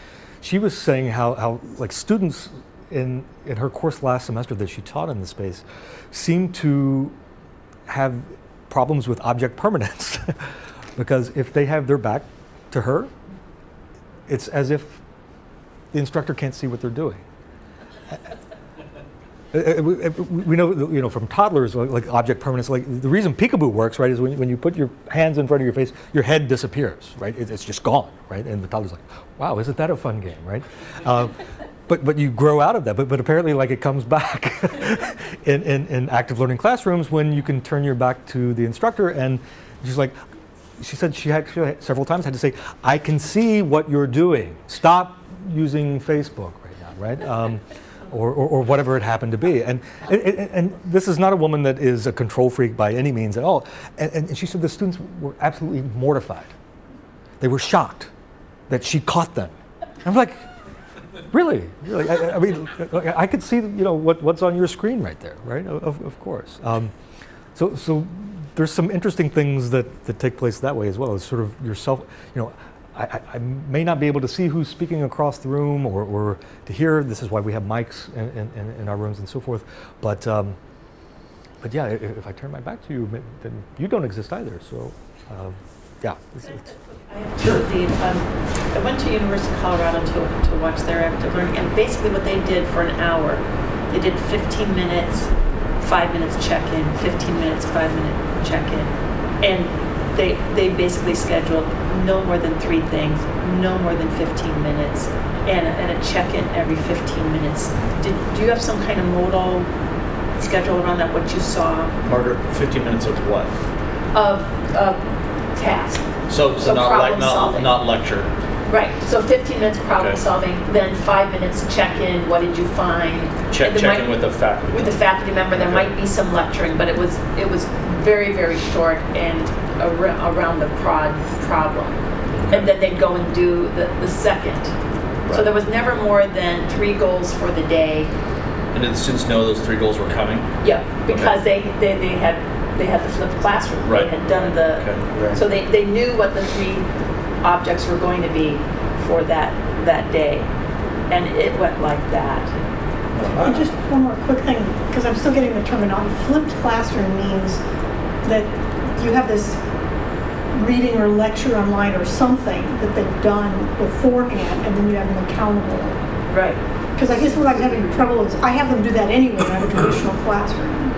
She was saying how, how like students in in her course last semester that she taught in the space seemed to have problems with object permanence because if they have their back to her, it's as if the instructor can't see what they're doing. Uh, uh, we- uh, know, you know, from toddlers, like object permanence, like the reason peekaboo works, right, is when, when you put your hands in front of your face, your head disappears, right? It's just gone, right? And the toddler's like, wow, isn't that a fun game, right? Uh, but, but you grow out of that, but, but apparently like it comes back in, in, in active learning classrooms when you can turn your back to the instructor and she's like, she said she actually several times had to say, I can see what you're doing. Stop using Facebook right now, right? Um, or, or, or whatever it happened to be. And, and, and- this is not a woman that is a control freak by any means at all. And, and she said the students were absolutely mortified. They were shocked that she caught them. I'm like, really? really? I, I mean, I could see, you know, what, what's on your screen right there, right? Of, of course. Um, so, so there's some interesting things that, that take place that way as well. It's sort of yourself, you know, I, I, may not be able to see who's speaking across the room or, or to hear. This is why we have mics in, in, in- our rooms and so forth. But, um, but yeah, if, if I turn my back to you, then you don't exist either. So, um, yeah. it's- it's- I have to. Um, I went to University of Colorado to, to watch their active learning, and basically what they did for an hour, they did 15 minutes, five minutes check-in, 15 minutes, five minute check-in, and they they basically scheduled no more than three things, no more than 15 minutes, and a, and a check-in every 15 minutes. Did do you have some kind of modal schedule around that? What you saw Margaret, 15 minutes of what? of of task? So, so So not like not, solving. not lecture. Right, so 15 minutes problem Okay. solving, then five minutes check-in, what did you find? Check And there check in might- with the faculty. With the faculty member, there Okay. might be some lecturing, but it was, it was very, very short and ar- around the prod problem. And then they'd go and do the, the second. So Right. there was never more than three goals for the day. And did the students know those three goals were coming? Yeah, because they, they, they had, they had the flipped classroom. Right. They had done the, Okay. so they, they knew what the three objects were going to be for that, that day. And it went like that. Uh-huh. And just one more quick thing, because I'm still getting the terminology. Flipped classroom means that you have this reading or lecture online or something that they've done beforehand, and then you have them accountable. Right. Because I guess what I'm having trouble is, I have them do that anyway in a traditional classroom.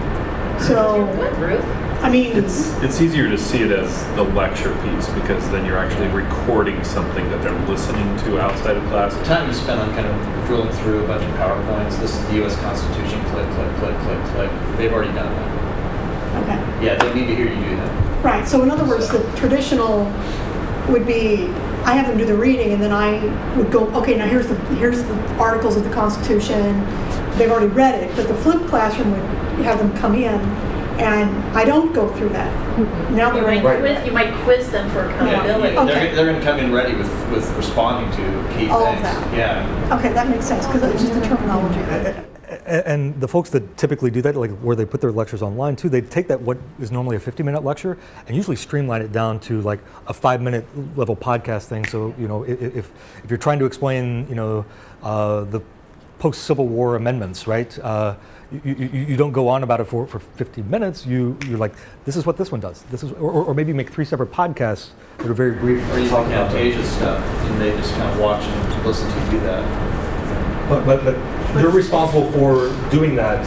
So, Good, Ruth. I mean, It's, it's easier to see it as the lecture piece because then you're actually recording something that they're listening to outside of class. The time you spend on kind of drilling through a bunch of PowerPoints, this is the U.S. Constitution, click, click, click, click, click. They've already done that. okay. Yeah, they need to hear you do that. Right, so in other words, the traditional would be, I have them do the reading, and then I would go, okay, now here's the, here's the articles of the Constitution. They've already read it, but the flipped classroom would have them come in, and I don't go through that. Now You might Right. quiz, you might quiz them for Yeah, accountability. They're, they're gonna come in ready with, with responding to key All of that. Yeah. Okay, that makes sense, because it's just the terminology. And the folks that typically do that, like where they put their lectures online too, they take that what is normally a 50 minute lecture and usually streamline it down to like a five minute level podcast thing. So, you know, i- i- if, if you're trying to explain, you know, uh, the post Civil War amendments, right? Uh, you, you, you don't go on about it for, for 50 minutes. You, you're like, this is what this one does. This is, or, or maybe make three separate podcasts that are very brief. Or using talking about it. Stuff, and they just kind of watch and listen to you do that. But, but, but you're responsible for doing that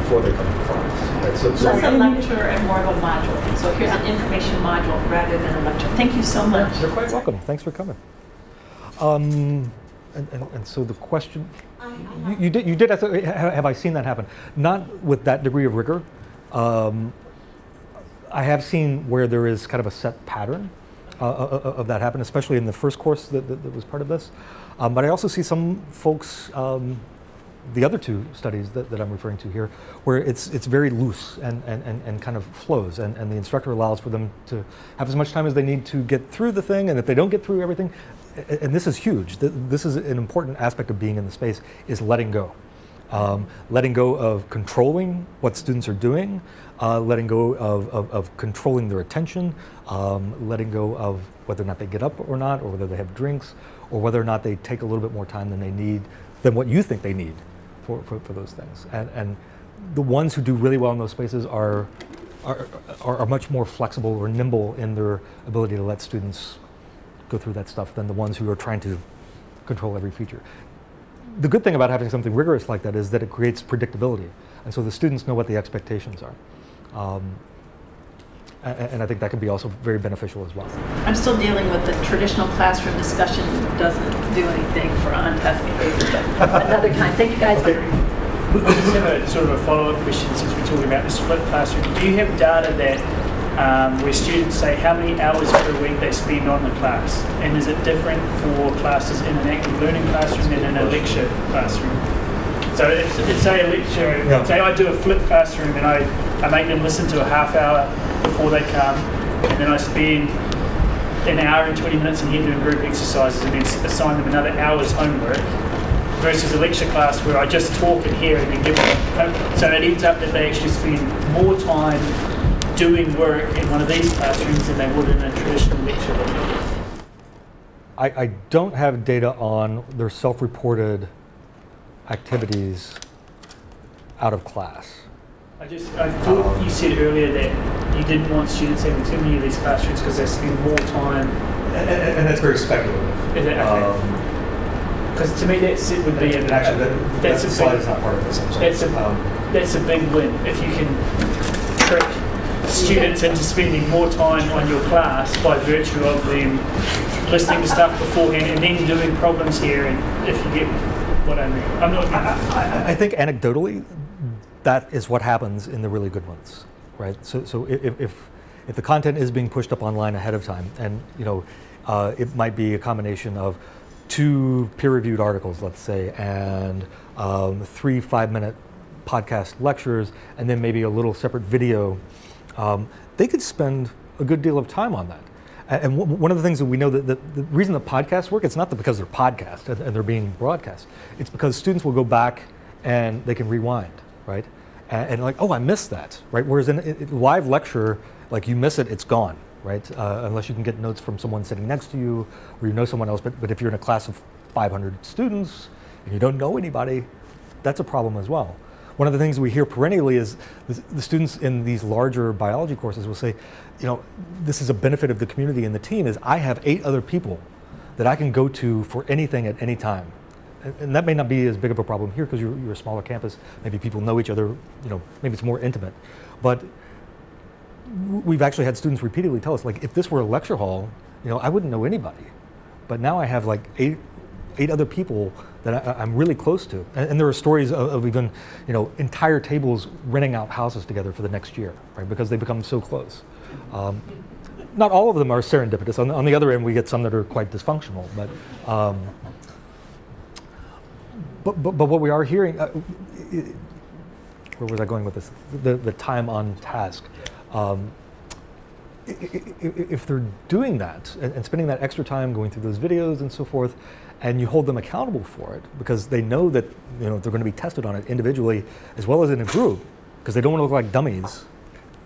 before they come to class. Right? So, so Less a lecture and more of a module. So here's an information module rather than a lecture. Thank you so much. You're quite welcome. Thanks for coming. Um, and, and, and so the question, you, you did, you did ask, have I seen that happen? Not with that degree of rigor. Um, I have seen where there is kind of a set pattern uh, uh, uh, of that happen, especially in the first course that, that, that was part of this. Um, but I also see some folks, um, the other two studies that, that I'm referring to here, where it's, it's very loose and, and, and, and kind of flows, and, and the instructor allows for them to have as much time as they need to get through the thing, and if they don't get through everything, and this is huge, this is an important aspect of being in the space, is letting go. Um, letting go of controlling what students are doing, uh, letting go of, of, of controlling their attention, um, letting go of whether or not they get up or not, or whether they have drinks, or whether or not they take a little bit more time than they need, than what you think they need for, for, for those things. And, and the ones who do really well in those spaces are, are, are, are much more flexible or nimble in their ability to let students go through that stuff than the ones who are trying to control every feature the good thing about having something rigorous like that is that it creates predictability. And so the students know what the expectations are. Um, a- a- and I think that can be also very beneficial as well. I'm still dealing with the traditional classroom discussion doesn't do anything for on-task behavior, but another time. Thank you guys. I just have a sort of a follow-up question since we're talking about the split classroom. Do you have data that um, where students say how many hours per week they spend on the class? And is it different for classes in an active learning classroom than in a lecture classroom? So if, if say a lecture, Yeah. say I do a flip classroom and I, I make them listen to a half hour before they come, and then I spend an hour and 20 minutes in here doing group exercises and then assign them another hour's homework versus a lecture class where I just talk and hear and then give them. So it ends up that they actually spend more time doing work in one of these classrooms than they would in a traditional lecture room. I, I don't have data on their self-reported activities out of class. I just I thought you said earlier that you didn't want students having too many of these classrooms because they spend more time. And, and that's very speculative. Is it- okay. Because to me that's it would be an actually, that, that's that a slide big, is not part of this. I'm sorry. that's a Um, that's a big win if you can trick students into spending more time on your class by virtue of them listening to stuff beforehand and then doing problems here and if you get what I mean. I'm not I, I think anecdotally, that is what happens in the really good ones, right? So, so if, if, if the content is being pushed up online ahead of time, and you know, uh, it might be a combination of two peer-reviewed articles, let's say, and um, three five-minute podcast lectures, and then maybe a little separate video, um, they could spend a good deal of time on that. And one of the things that we know that, that the reason that podcasts work, it's not because they're podcasts and, and they're being broadcast. It's because students will go back and they can rewind, right? And, and like, oh, I missed that, right? Whereas in a live lecture, like you miss it, it's gone, right? Uh, unless you can get notes from someone sitting next to you or you know someone else. But, but if you're in a class of 500 students and you don't know anybody, that's a problem as well. One of the things we hear perennially is the, students in these larger biology courses will say, you know, this is a benefit of the community and the team is I have eight other people that I can go to for anything at any time. And, and that may not be as big of a problem here because you're, you're a smaller campus. Maybe people know each other, you know, maybe it's more intimate. But we've actually had students repeatedly tell us, like, if this were a lecture hall, you know, I wouldn't know anybody. But now I have like eight, eight other people that I, I'm really close to. And, and there are stories of, of even, you know, entire tables renting out houses together for the next year, right? Because they become so close. Um, not all of them are serendipitous. On the, on the other end, we get some that are quite dysfunctional. But, um, but, but, but what we are hearing, uh, where was I going with this? The, the time on task. Um, if they're doing that and spending that extra time going through those videos and so forth, and you hold them accountable for it because they know that you know they're going to be tested on it individually as well as in a group because they don't want to look like dummies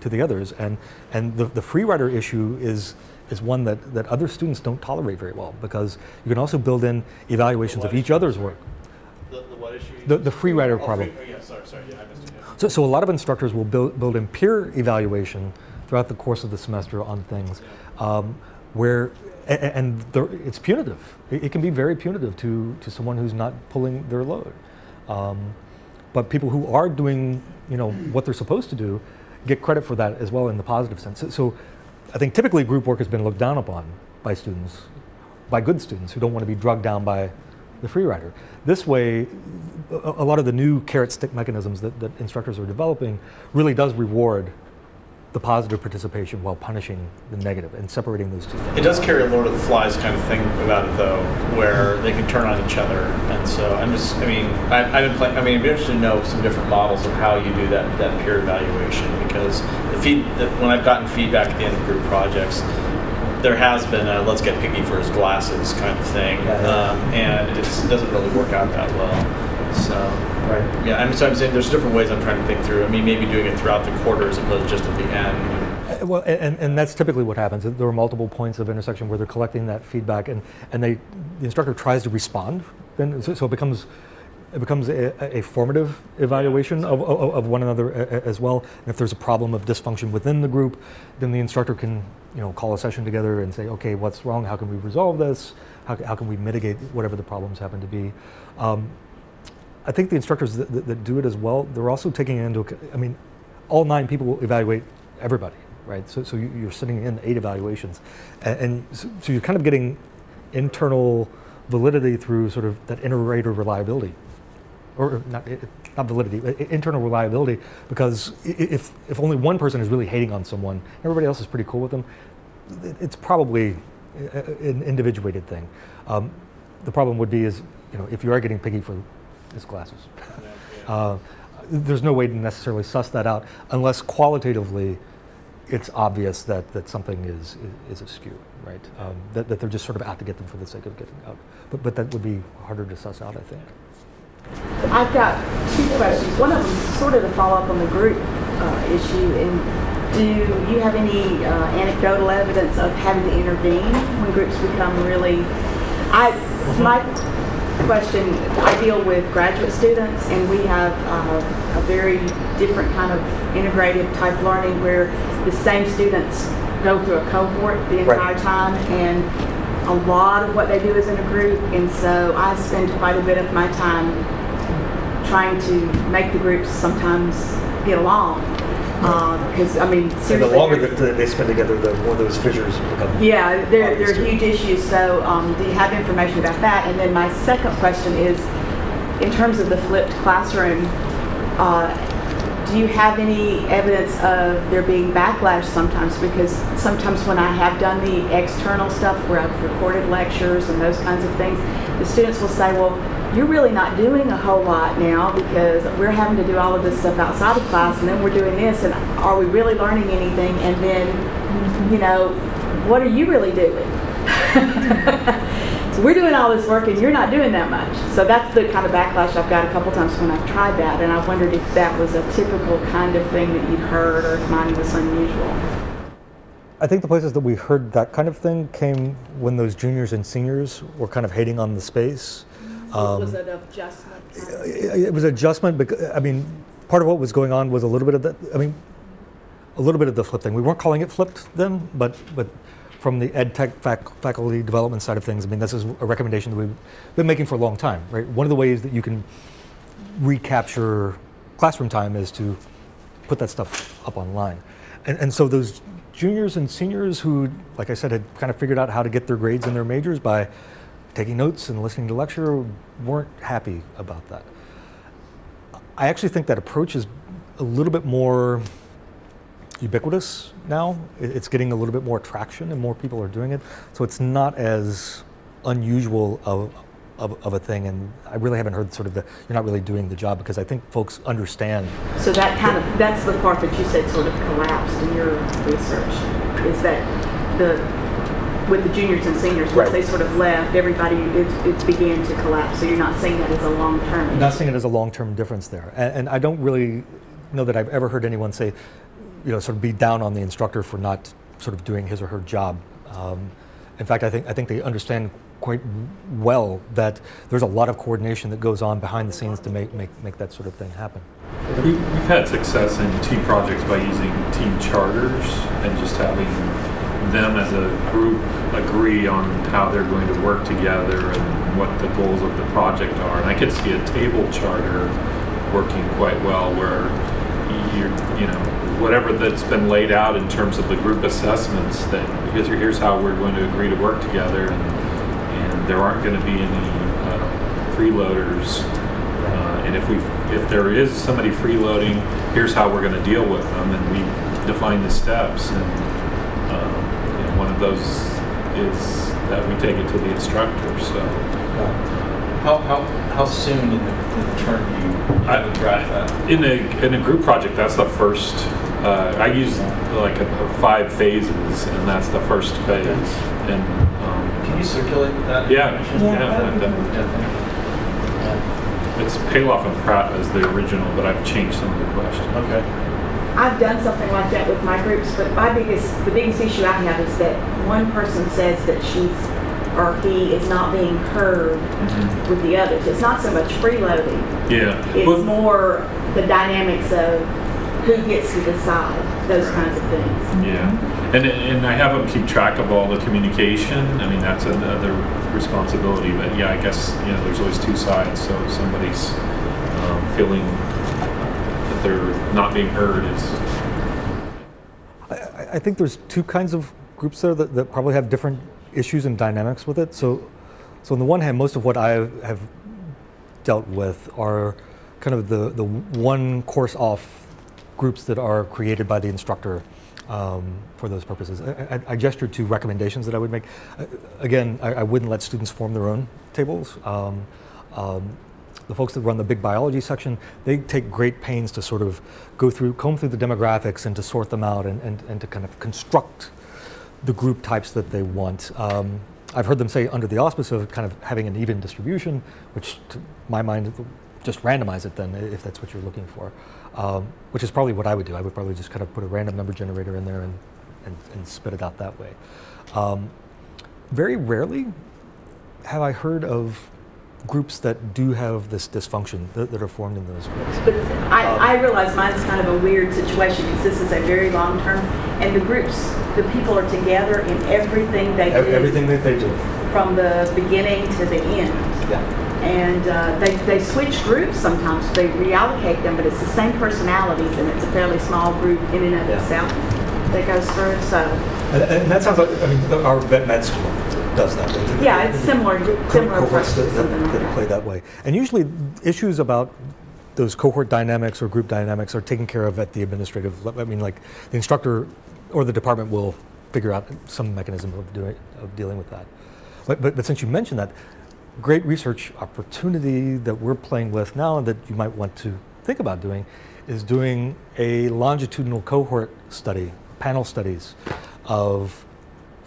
to the others. And and the, the free rider issue is is one that, that other students don't tolerate very well because you can also build in evaluations of each other's work. The, the what issue? The, the free rider Oh, problem. free- oh, yeah, sorry, sorry, yeah, I missed it. yeah. So, so a lot of instructors will build, build in peer evaluation throughout the course of the semester on things um, where, and it's punitive. It, it can be very punitive to, to someone who's not pulling their load. Um, but people who are doing, you know, what they're supposed to do get credit for that as well in the positive sense. So, so I think typically group work has been looked down upon by students, by good students who don't want to be drugged down by the free rider. This way, a, a lot of the new carrot stick mechanisms that, that instructors are developing really does reward the positive participation while punishing the negative and separating those two things. It does carry a Lord of the Flies kind of thing about it, though, where they can turn on each other. And so I'm just, I mean, I, I've been playing, I mean, it'd be interesting to know some different models of how you do that, that peer evaluation because the feed, the, when I've gotten feedback at the end of group projects, there has been a let's get Piggy for his glasses kind of thing. Um, and it doesn't really work out that well. So, Right. yeah, I'm, so I'm saying there's different ways I'm trying to think through. I mean, maybe doing it throughout the quarter as opposed to just at the end. Uh, Well, and, and that's typically what happens. There are multiple points of intersection where they're collecting that feedback, and, and they, the instructor tries to respond. Then, so, so it becomes, it becomes a, a formative evaluation of, of, of one another as well. And if there's a problem of dysfunction within the group, then the instructor can, you know, call a session together and say, okay, what's wrong? How can we resolve this? How, how can we mitigate whatever the problems happen to be? Um, I think the instructors that, that, that do it as well, they're also taking into account, I mean, all nine people will evaluate everybody, right? So, so you, you're sitting in eight evaluations. And, and so, so you're kind of getting internal validity through sort of that inter-rater reliability. Or not, not validity, internal reliability, because if, if only one person is really hating on someone, everybody else is pretty cool with them, it's probably an individuated thing. Um, the problem would be is, you know, if you are getting picky for his glasses, uh, there's no way to necessarily suss that out unless qualitatively it's obvious that, that something is, is askew, right? Um, that, that they're just sort of out to get them for the sake of getting out. But, but that would be harder to suss out, I think. I've got two questions. One of them is sort of to follow up on the group uh, issue. And do you have any uh, anecdotal evidence of having to intervene when groups become really? I my question. I deal with graduate students, and we have uh, a very different kind of integrative type learning where the same students go through a cohort the Right. entire time and a lot of what they do is in a group and so I spend quite a bit of my time trying to make the groups sometimes get along. Because, I mean, And the longer that they spend together, the more those fissures become. yeah, they're, they're too. huge issues. So, um, do you have information about that? And then my second question is, in terms of the flipped classroom, uh, do you have any evidence of there being backlash sometimes? Because sometimes when I have done the external stuff where I've recorded lectures and those kinds of things, the students will say, well, you're really not doing a whole lot now because we're having to do all of this stuff outside of class and then we're doing this and are we really learning anything? And then, you know, what are you really doing? so we're doing all this work and you're not doing that much. So that's the kind of backlash I've got a couple times when I've tried that. And I wondered if that was a typical kind of thing that you'd heard or if mine was unusual. I think the places that we heard that kind of thing came when those juniors and seniors were kind of hating on the space. Um, was it adjustment? it it was adjustment because I mean, part of what was going on was a little bit of that. I mean, a little bit of the flip thing. We weren't calling it flipped then, but but from the ed tech fac- faculty development side of things, I mean, this is a recommendation that we've been making for a long time, right? One of the ways that you can recapture classroom time is to put that stuff up online, and and so those juniors and seniors who, like I said, had kind of figured out how to get their grades in their majors by taking notes and listening to lecture weren't happy about that. I actually think that approach is a little bit more ubiquitous now. It's getting a little bit more traction and more people are doing it. So it's not as unusual of, of, of a thing, and I really haven't heard sort of the, you're not really doing the job, because I think folks understand. So that kind of, that's the part that you said sort of collapsed in your research, is that the, with the juniors and seniors, once Right. they sort of left, everybody, it, it began to collapse. So you're not seeing that as a long-term? Not seeing it as a long-term difference there, and, and I don't really know that I've ever heard anyone say, you know, sort of be down on the instructor for not sort of doing his or her job. Um, in fact, I think I think they understand quite well that there's a lot of coordination that goes on behind the scenes to make make, make that sort of thing happen. We've had success in team projects by using team charters and just having them as a group agree on how they're going to work together and what the goals of the project are. And I could see a table charter working quite well where you're, you know, whatever that's been laid out in terms of the group assessments that here's, here's how we're going to agree to work together and, and there aren't going to be any uh, freeloaders uh, and if we, if there is somebody freeloading, here's how we're going to deal with them, and we define the steps. And one of those is that we take it to the instructor. So How, how, how soon in the, in the term do you I- draft that? in a in a group project, that's the first. Uh, I use like a, a five phases, and that's the first phase. And um, Can you circulate that Yeah. information? Yeah, That'd I've be done- cool. Yeah, it's Palloff and Pratt as the original, but I've changed some of the questions. Okay. I've done something like that with my groups, but my biggest, the biggest issue I have is that one person says that she's or he is not being heard with the others. It's not so much freeloading. Yeah. It's Well- more the dynamics of who gets to decide, those kinds of things. Yeah, and and I have them keep track of all the communication. I mean, that's another responsibility. But yeah, I guess you know, there's always two sides. So if somebody's um, feeling they're not being heard, is I, I- think there's two kinds of groups there that, that probably have different issues and dynamics with it. So, so on the one hand, most of what I have dealt with are kind of the, the one course off groups that are created by the instructor um, for those purposes. I, I, I gestured to recommendations that I would make. Again, I, I wouldn't let students form their own tables. Um, um, the folks that run the big biology section, they take great pains to sort of go through, comb through the demographics and to sort them out and, and, and to kind of construct the group types that they want. Um, I've heard them say under the auspice of kind of having an even distribution, which to my mind, just randomize it then if that's what you're looking for, um, which is probably what I would do. I would probably just kind of put a random number generator in there and, and, and spit it out that way. Um, very rarely have I heard of groups that do have this dysfunction that, that are formed in those groups. But I, I realize mine's kind of a weird situation because this is a very long term, and the groups, the people are together in everything they do. Everything that they do. From the beginning to the end. Yeah. And uh, they, they switch groups sometimes, they reallocate them, but it's the same personalities and it's a fairly small group in and of Yeah. itself that goes through, so. And, and that sounds like, I mean, our vet med school does that. They- Yeah, it's similar, similar cohorts that, that, like that. play that way. And usually issues about those cohort dynamics or group dynamics are taken care of at the administrative, level. I mean, like the instructor or the department will figure out some mechanism of doing, of dealing with that. But, but, but since you mentioned that, great research opportunity that we're playing with now and that you might want to think about doing is doing a longitudinal cohort study, panel studies of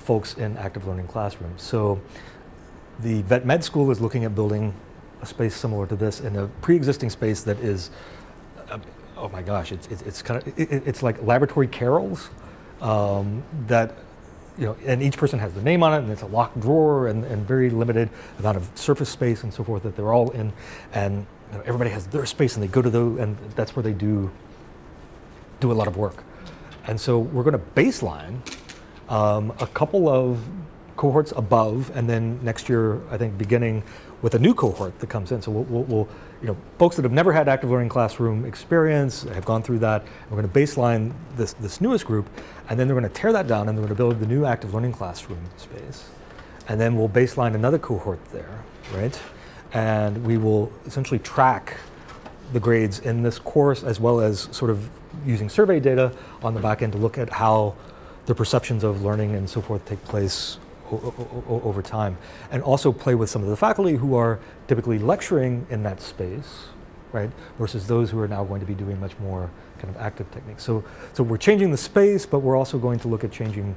folks in active learning classrooms. So the vet med school is looking at building a space similar to this in a pre-existing space that is, uh, oh my gosh, it's, it's, it's kind of, it, it- it's like laboratory carrels um, that, you know, and each person has the name on it and it's a locked drawer and, and very limited amount of surface space and so forth that they're all in. And you know, everybody has their space and they go to the, and that's where they do, do a lot of work. And so we're going to baseline um, a couple of cohorts above, and then next year, I think, beginning with a new cohort that comes in. So we'll, we'll, we'll you know, folks that have never had active learning classroom experience have gone through that. We're going to baseline this, this newest group, and then they're going to tear that down, and they're going to build the new active learning classroom space. And then we'll baseline another cohort there, right? And we will essentially track the grades in this course as well as sort of using survey data on the back end to look at how the perceptions of learning and so forth take place over time, and also play with some of the faculty who are typically lecturing in that space, right, versus those who are now going to be doing much more kind of active techniques. So, so we're changing the space, but we're also going to look at changing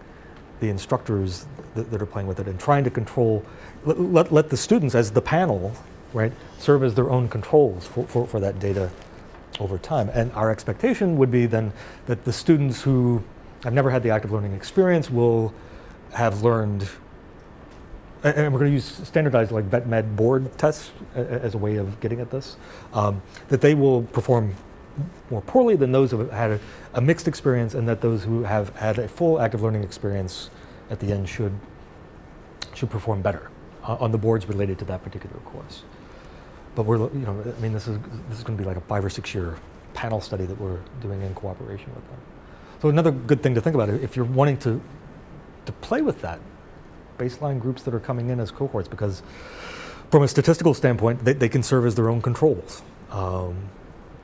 the instructors that, that are playing with it and trying to control, let, let, let the students as the panel, right, serve as their own controls for, for, for that data over time. And our expectation would be then that the students who have never had the active learning experience will have learned, and we're going to use standardized like vet med board tests as a way of getting at this, um, that they will perform more poorly than those who have had a, a mixed experience, and that those who have had a full active learning experience at the end should should perform better uh, on the boards related to that particular course. But we're, you know, I mean, this is this is going to be like a five or six year panel study that we're doing in cooperation with them. So another good thing to think about if you're wanting to to play with that baseline groups that are coming in as cohorts, because from a statistical standpoint, they, they can serve as their own controls um,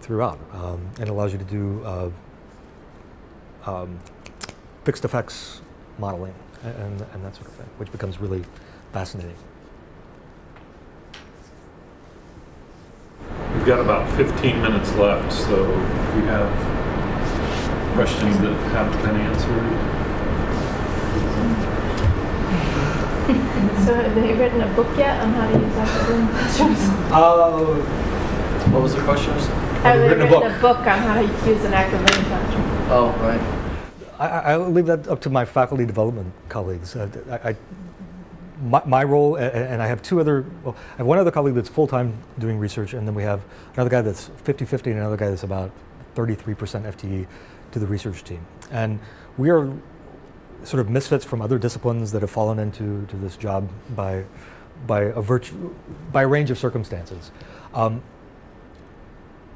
throughout, um, and allows you to do uh, um, fixed effects modeling and, and that sort of thing, which becomes really fascinating. We've got about 15 minutes left, so we have questions that haven't been answered. So have they written a book yet on how to use active learning classrooms? Uh, what was the question? Have they written a written a book on how to use an active learning classroom? Oh, right. I, I- I'll leave that up to my faculty development colleagues. Uh, I, I, my, my role, a- a- and I have two other, well, I have one other colleague that's full-time doing research, and then we have another guy that's 50-50 and another guy that's about 33% FTE to the research team. And we are sort of misfits from other disciplines that have fallen into to this job by, by, a virtue, by a range of circumstances. Um,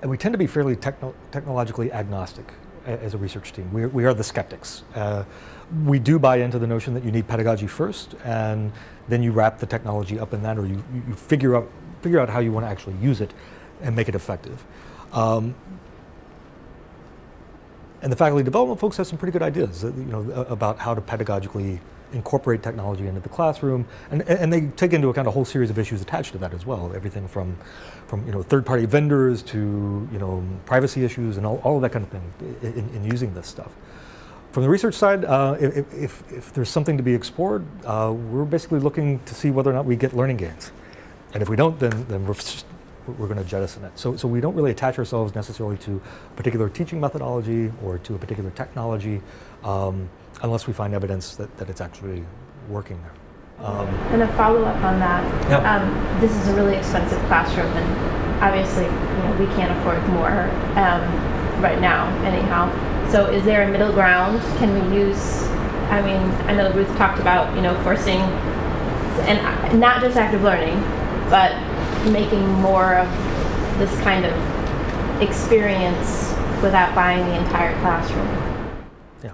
and we tend to be fairly techno- technologically agnostic as a research team. We, we are the skeptics. Uh, we do buy into the notion that you need pedagogy first, and then you wrap the technology up in that, or you, you you figure out figure out how you want to actually use it and make it effective. Um, and the faculty development folks have some pretty good ideas, uh, you know, about how to pedagogically incorporate technology into the classroom, and, and they take into account a whole series of issues attached to that as well. Everything from, from you know, third-party vendors to you know, privacy issues and all, all of that kind of thing in, in using this stuff. From the research side, uh, if, if, if there's something to be explored, uh, we're basically looking to see whether or not we get learning gains. And if we don't, then, then we're, we're going to jettison it. So, so we don't really attach ourselves necessarily to a particular teaching methodology or to a particular technology um, unless we find evidence that, that it's actually working there. Um, And a follow-up on that. Yep. Um, this is a really expensive classroom, and obviously, you know, we can't afford more um, right now, anyhow. So, is there a middle ground? Can we use? I mean, I know Ruth talked about, you know, forcing, and not just active learning, but making more of this kind of experience without buying the entire classroom. Yeah.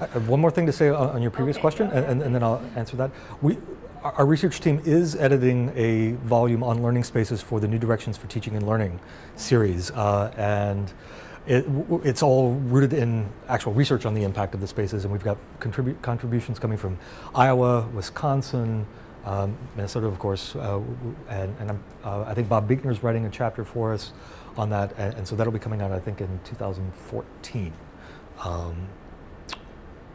I have one more thing to say on your previous Okay, question, and, and- then I'll answer that. We, our research team is editing a volume on learning spaces for the New Directions for Teaching and Learning series, uh, and it, it's all rooted in actual research on the impact of the spaces, and we've got contribu- contributions coming from Iowa, Wisconsin, um, Minnesota, of course, uh, and, and I'm, uh, I think Bob Beichner's writing a chapter for us on that, and, and so that'll be coming out, I think, in 2014. Um,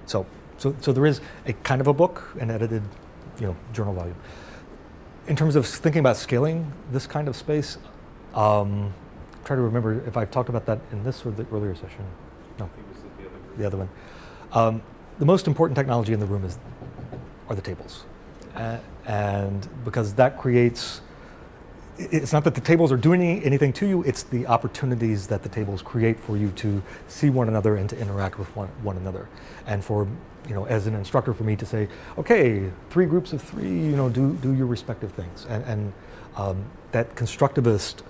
so, so, so there is a kind of a book, an edited, you know, journal volume. In terms of thinking about scaling this kind of space, um, try to remember if I've talked about that in this or the earlier session. No, the other one. Um, the most important technology in the room is are the tables, uh, and because that creates. It's not that the tables are doing anything to you, it's the opportunities that the tables create for you to see one another and to interact with one, one another. And for, you know, as an instructor, for me to say, okay, three groups of three, you know, do, do your respective things. And, and um, that constructivist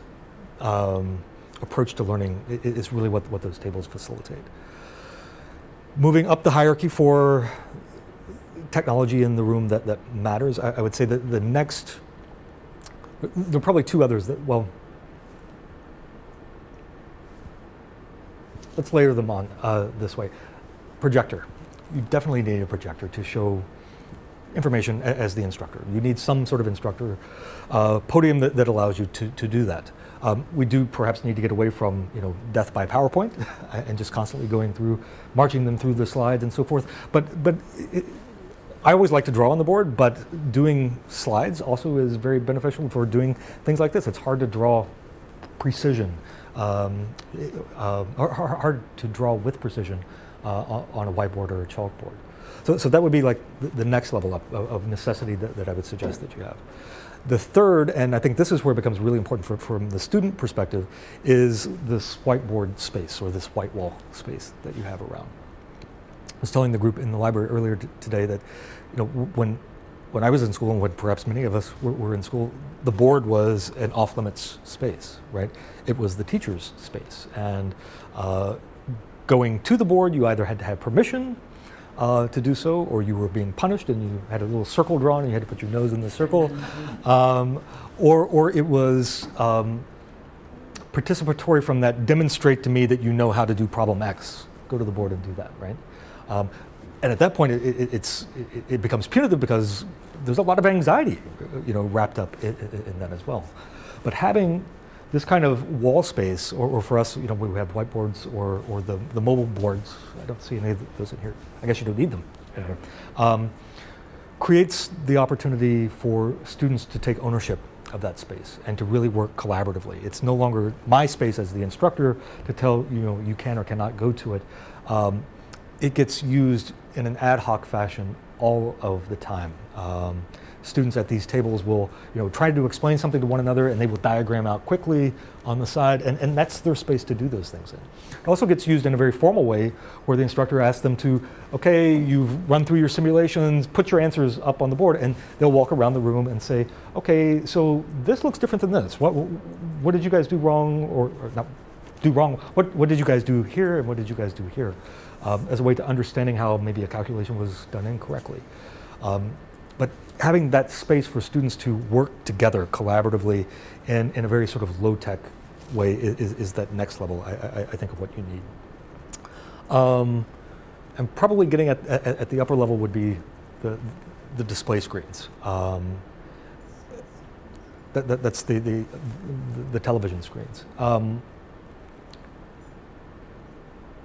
um, approach to learning is really what, what those tables facilitate. Moving up the hierarchy for technology in the room that, that matters, I, I would say that the next, there are probably two others that, well, let's layer them on uh, this way. Projector. You definitely need a projector to show information as the instructor. You need some sort of instructor uh, podium that, that allows you to, to do that. Um, we do perhaps need to get away from you know death by PowerPoint and just constantly going through, marching them through the slides and so forth. But but it, I always like to draw on the board, but doing slides also is very beneficial for doing things like this. It's hard to draw precision, um, uh, hard, to draw with precision uh, on a whiteboard or a chalkboard. So, so that would be like the, next level up of, necessity that, that I would suggest that you have. The third, and I think this is where it becomes really important for, from the student perspective, is this whiteboard space or this white wall space that you have around. I was telling the group in the library earlier today that, you know, when when I was in school, and when perhaps many of us were, were in school, the board was an off limits space, right? It was the teacher's space, and uh, going to the board, you either had to have permission uh, to do so, or you were being punished and you had a little circle drawn and you had to put your nose in the circle, um, or, or it was um, participatory from that, demonstrate to me that you know how to do problem X. Go to the board and do that, right? Um, and at that point, it, it, it's, it, it becomes punitive because there's a lot of anxiety, you know, wrapped up in, in, that as well. But having this kind of wall space, or, or, for us, you know, we have whiteboards or, or the, the mobile boards. I don't see any of those in here. I guess you don't need them. Um, creates the opportunity for students to take ownership of that space and to really work collaboratively. It's no longer my space as the instructor to tell you know you can or cannot go to it. Um, it gets used in an ad hoc fashion all of the time. Um, students at these tables will you know try to explain something to one another and they will diagram out quickly on the side and, and that's their space to do those things in. It also gets used in a very formal way where the instructor asks them to, okay, you've run through your simulations, put your answers up on the board and they'll walk around the room and say, okay, so this looks different than this. What, what did you guys do wrong or, or not do wrong? What, what did you guys do here and what did you guys do here? Um, as a way to understanding how maybe a calculation was done incorrectly. Um, but having that space for students to work together collaboratively in, in a very sort of low-tech way is, is that next level, I, I, I think, of what you need. Um, and probably getting at, at, at, the upper level would be the, the display screens. Um, that, that, that's the, the, the, television screens. Um,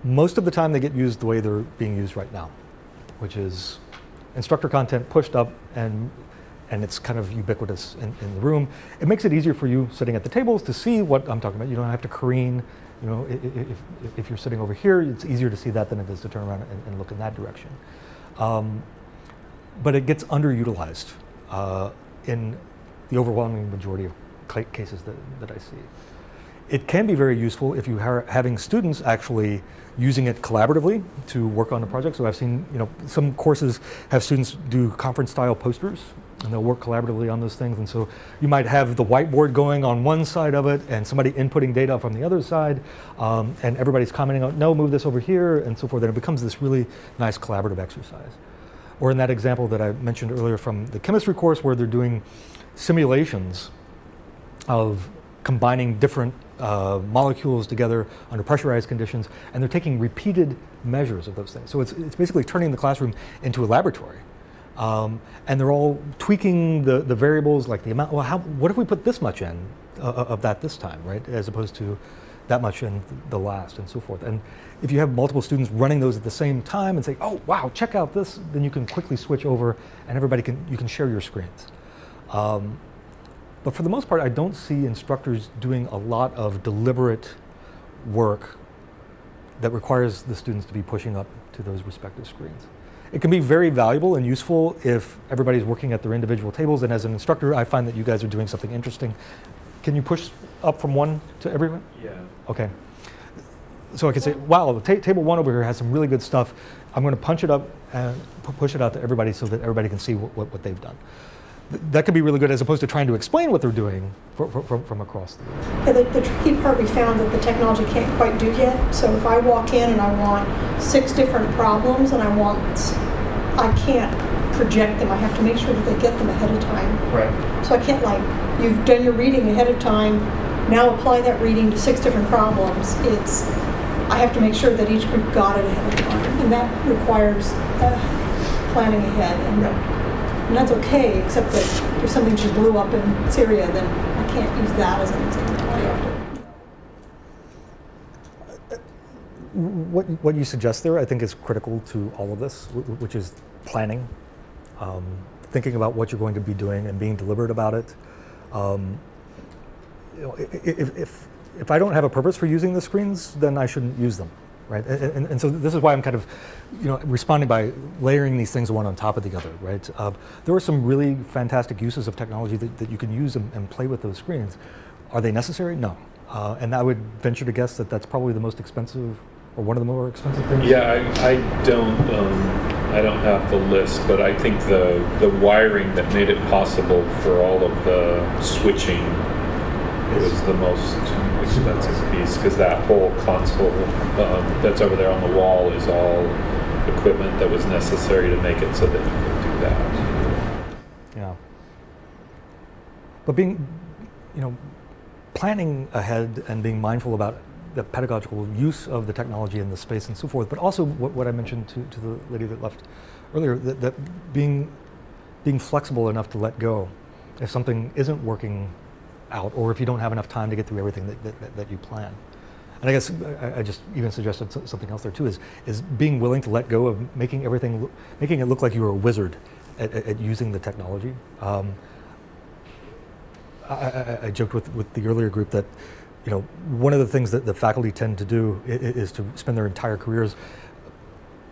most of the time they get used the way they're being used right now, which is instructor content pushed up and and it's kind of ubiquitous in, in, the room. It makes it easier for you sitting at the tables to see what I'm talking about. You don't have to careen. You know, if, if you're sitting over here, it's easier to see that than it is to turn around and, and look in that direction. Um, but it gets underutilized uh, in the overwhelming majority of cases that, that I see. It can be very useful if you are having students actually using it collaboratively to work on a project. So I've seen, you know, some courses have students do conference style posters and they'll work collaboratively on those things. And so you might have the whiteboard going on one side of it and somebody inputting data from the other side um, and everybody's commenting on, no, move this over here and so forth. And it becomes this really nice collaborative exercise. Or in that example that I mentioned earlier from the chemistry course where they're doing simulations of combining different uh, molecules together under pressurized conditions, and they're taking repeated measures of those things. So it's, it's basically turning the classroom into a laboratory. Um, and they're all tweaking the, the variables like the amount, well, how, what if we put this much in uh, of that this time, right? As opposed to that much in the last and so forth. And if you have multiple students running those at the same time and say, oh, wow, check out this, then you can quickly switch over and everybody can, you can share your screens. Um, but for the most part, I don't see instructors doing a lot of deliberate work that requires the students to be pushing up to those respective screens. It can be very valuable and useful if everybody's working at their individual tables. And as an instructor, I find that you guys are doing something interesting. Can you push up from one to everyone? Yeah. Okay. So I can say, wow, table one over here has some really good stuff. I'm going to punch it up and push it out to everybody so that everybody can see what, what, what they've done that could be really good as opposed to trying to explain what they're doing for, for, from, from across the room. Yeah, the, the, tricky part we found that the technology can't quite do yet. So if I walk in and I want six different problems and I want, I can't project them. I have to make sure that they get them ahead of time. Right. So I can't like, you've done your reading ahead of time, now apply that reading to six different problems. It's, I have to make sure that each group got it ahead of time. And that requires uh, planning ahead. And And that's okay, except that if something just blew up in Syria, then I can't use that as an example. To- What, what you suggest there, I think, is critical to all of this, wh- wh- which is planning, um, thinking about what you're going to be doing and being deliberate about it. Um, you know, if, if, if I don't have a purpose for using the screens, then I shouldn't use them, right? And, and, and so this is why I'm kind of, you know, responding by layering these things one on top of the other, right? Uh, there are some really fantastic uses of technology that, that you can use and, and play with those screens. Are they necessary? No. Uh, and I would venture to guess that that's probably the most expensive or one of the more expensive things. Yeah, I, I don't, um, I don't have the list, but I think the, the wiring that made it possible for all of the switching was the most expensive piece, because that whole console, um, that's over there on the wall is all equipment that was necessary to make it so that you could do that. Yeah. But being, you know, planning ahead and being mindful about the pedagogical use of the technology in the space and so forth, but also what, what I mentioned to, to the lady that left earlier, that, that being, being flexible enough to let go if something isn't working out or if you don't have enough time to get through everything that, that, that you plan. And I guess I, just even suggested something else there too is, is being willing to let go of making everything, making it look like you were a wizard at, at, using the technology. Um, I, I, I joked with, with the earlier group that, you know, one of the things that the faculty tend to do is to spend their entire careers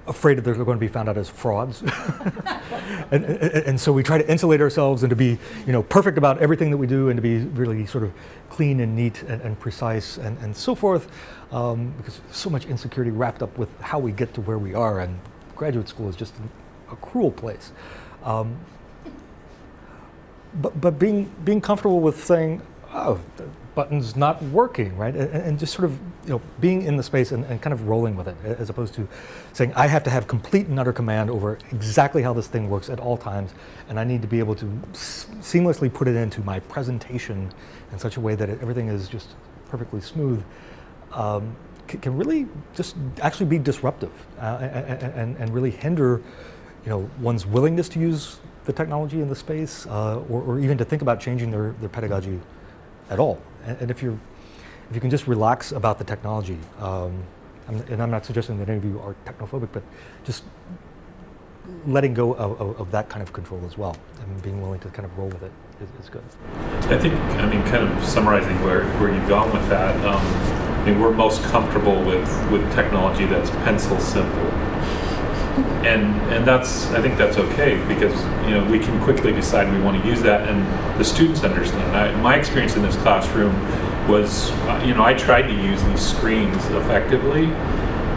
afraid that they're going to be found out as frauds. and, and, and so we try to insulate ourselves and to be, you know, perfect about everything that we do and to be really sort of clean and neat and, and precise and, and so forth, um, because so much insecurity wrapped up with how we get to where we are. And graduate school is just a, cruel place. Um, but, but being, being comfortable with saying, oh, button's not working, right? And, and just sort of, you know, being in the space and, and kind of rolling with it, as opposed to saying, I have to have complete and utter command over exactly how this thing works at all times, and I need to be able to seamlessly put it into my presentation in such a way that it, everything is just perfectly smooth. Um, can really just actually be disruptive uh, and, and, and really hinder you know, one's willingness to use the technology in the space, uh, or, or even to think about changing their, their pedagogy at all. And, and if you're, if you can just relax about the technology, um, and I'm not suggesting that any of you are technophobic, but just letting go of, of, of that kind of control as well, and being willing to kind of roll with it is, is good. I think, I mean, kind of summarizing where, where you've gone with that, um, I mean, we're most comfortable with, with technology that's pencil simple. And, and that's, I think that's okay because, you know, we can quickly decide we want to use that and the students understand. I, my experience in this classroom was, uh, you know, I tried to use these screens effectively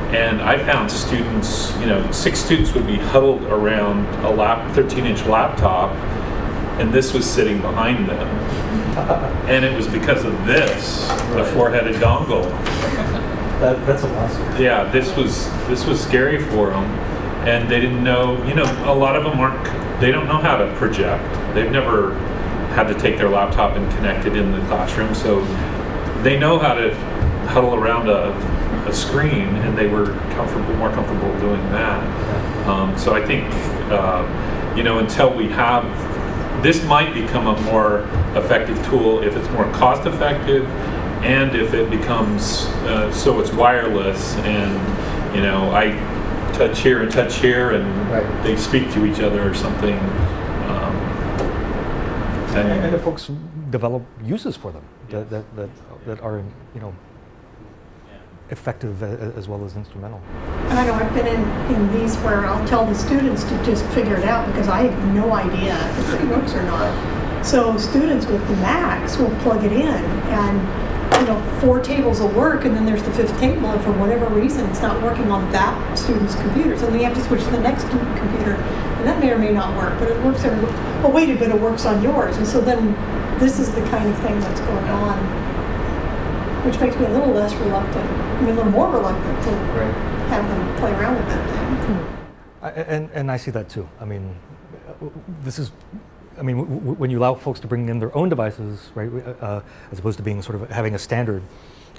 and I found students, you know, six students would be huddled around a lap, 13 inch laptop and this was sitting behind them. And it was because of this, the four-headed dongle. That, that's a loss. Yeah, this was this was scary for them, and they didn't know. You know, a lot of them aren't. They don't know how to project. They've never had to take their laptop and connect it in the classroom, so they know how to huddle around a, a screen, and they were comfortable, more comfortable doing that. Um, so I think, uh, you know, until we have this might become a more effective tool if it's more cost effective and if it becomes uh, so it's wireless and you know I touch here and touch here and Right. they speak to each other or something. Um, And, and if folks develop uses for them that, that, that, that are, you know, effective a- a- as well as instrumental. And I know I've been in, in these where I'll tell the students to just figure it out because I have no idea if it works or not. So students with the Macs will plug it in and, you know, four tables will work and then there's the fifth table and for whatever reason it's not working on that student's computer. So then you have to switch to the next student computer and that may or may not work, but it works every, oh wait, but it works on yours. And so then this is the kind of thing that's going on, which makes me a little less reluctant, I mean, a little more reluctant to have them play around with that thing. I- And, and I see that too. I mean, this is, I mean, when you allow folks to bring in their own devices, right, uh, uh, as opposed to being sort of having a standard,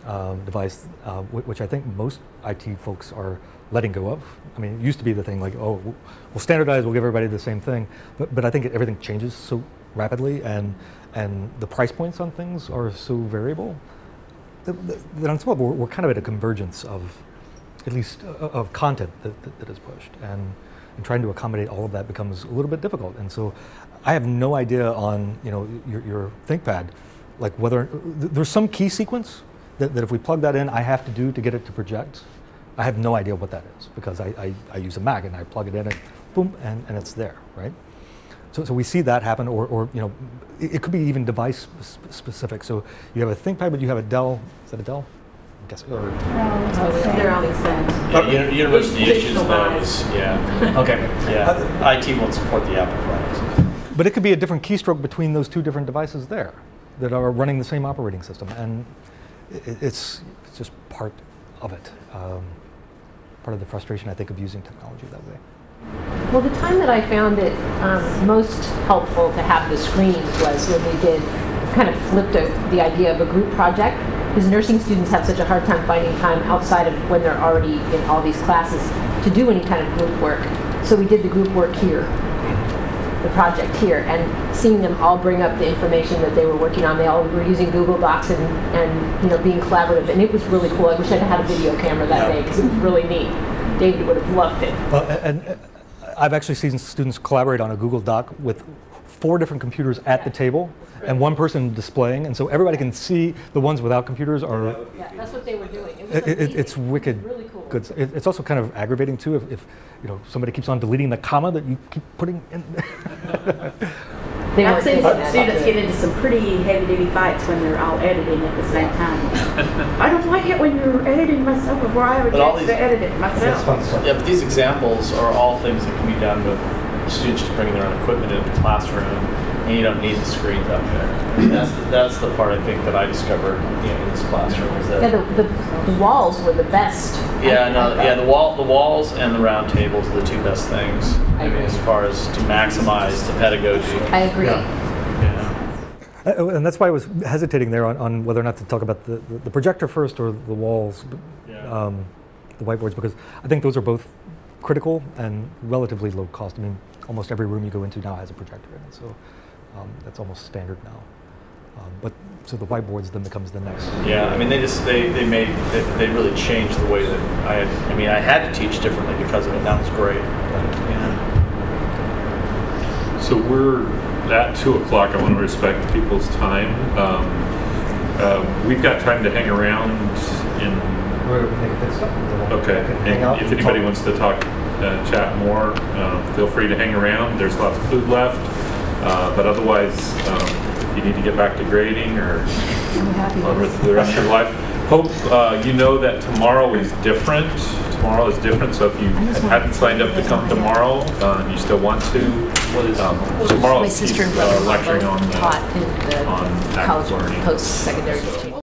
um, device, uh, wh- which I think most IT folks are letting go of. I mean, it used to be the thing like, oh, we'll- standardize, we'll give everybody the same thing, but, but I think everything changes so rapidly and, and the price points on things are so variable that on some level we're, we're kind of at a convergence of at least uh, of content that, that, that is pushed. And, and trying to accommodate all of that becomes a little bit difficult. And so i have no idea on you know your, your thinkpad like whether there's some key sequence that, that if we plug that in i have to do to get it to project i have no idea what that is because i, I, I use a mac and i plug it in and boom and, and it's there right so, so we see that happen, or, or you know, it, it could be even device sp- specific. So you have a ThinkPad, but you have a Dell. Is that a Dell? I guess. Or, They're all exempt. Yeah, university issues Additional those, yeah. Okay, yeah. IT won't support the Apple products. But it could be a different keystroke between those two different devices there that are running the same operating system, and it, it's, it's just part of it. Um, part of the frustration, I think, of using technology that way. Well, the time that I found it um, most helpful to have the screens was when we did kind of flipped a, the idea of a group project because nursing students have such a hard time finding time outside of when they're already in all these classes to do any kind of group work. So we did the group work here, the project here, and seeing them all bring up the information that they were working on. They all were using Google Docs and, and you know being collaborative, and it was really cool. I wish I'd had a video camera that day because it was really neat. David would have loved it. Well, a- and, uh, I've actually seen students collaborate on a Google Doc with four different computers at the table and one person displaying, and so everybody can see the ones without computers are. Yeah, that's what they were doing. It was It, it, it's wicked. Really cool. Good. It, it's also kind of aggravating too if, if you know somebody keeps on deleting the comma that you keep putting in. I've seen some students get into some pretty heavy-duty fights when they're all editing at the same time. I don't like it when you're editing myself before I have a chance to edit it myself. Yeah, but these examples are all things that can be done with students just bringing their own equipment into the classroom, and you don't need the screens up there. And that's, the, that's the part I think that I discovered you know, in this classroom is that. Yeah, the, the, the walls were the best. Yeah, I- no, yeah, the wall, the walls and the round tables are the two best things. I mean, as far as to maximize the pedagogy. I agree. Yeah. Uh, and that's why I was hesitating there on, on whether or not to talk about the, the, the projector first or the walls, um, the whiteboards, because I think those are both critical and relatively low cost. I mean, almost every room you go into now has a projector in it, so um, that's almost standard now. Um, but so the whiteboards then becomes the next. Yeah, I mean, they just they, they made they, they really changed the way that I had. I mean, I had to teach differently because of it. That was great. Yeah. So we're at two o'clock. I want to respect people's time. Um, uh, we've got time to hang around in. Okay, and if anybody wants to talk, uh, chat more, uh, feel free to hang around. There's lots of food left, uh, but otherwise, um, if you need to get back to grading or on with the rest of your life. Hope uh, you know that tomorrow is different. Tomorrow is different, so if you hadn't signed up to come tomorrow, uh, and you still want to, um, tomorrow My he's sister uh, lecturing on, both taught in the on college learning. post-secondary teaching.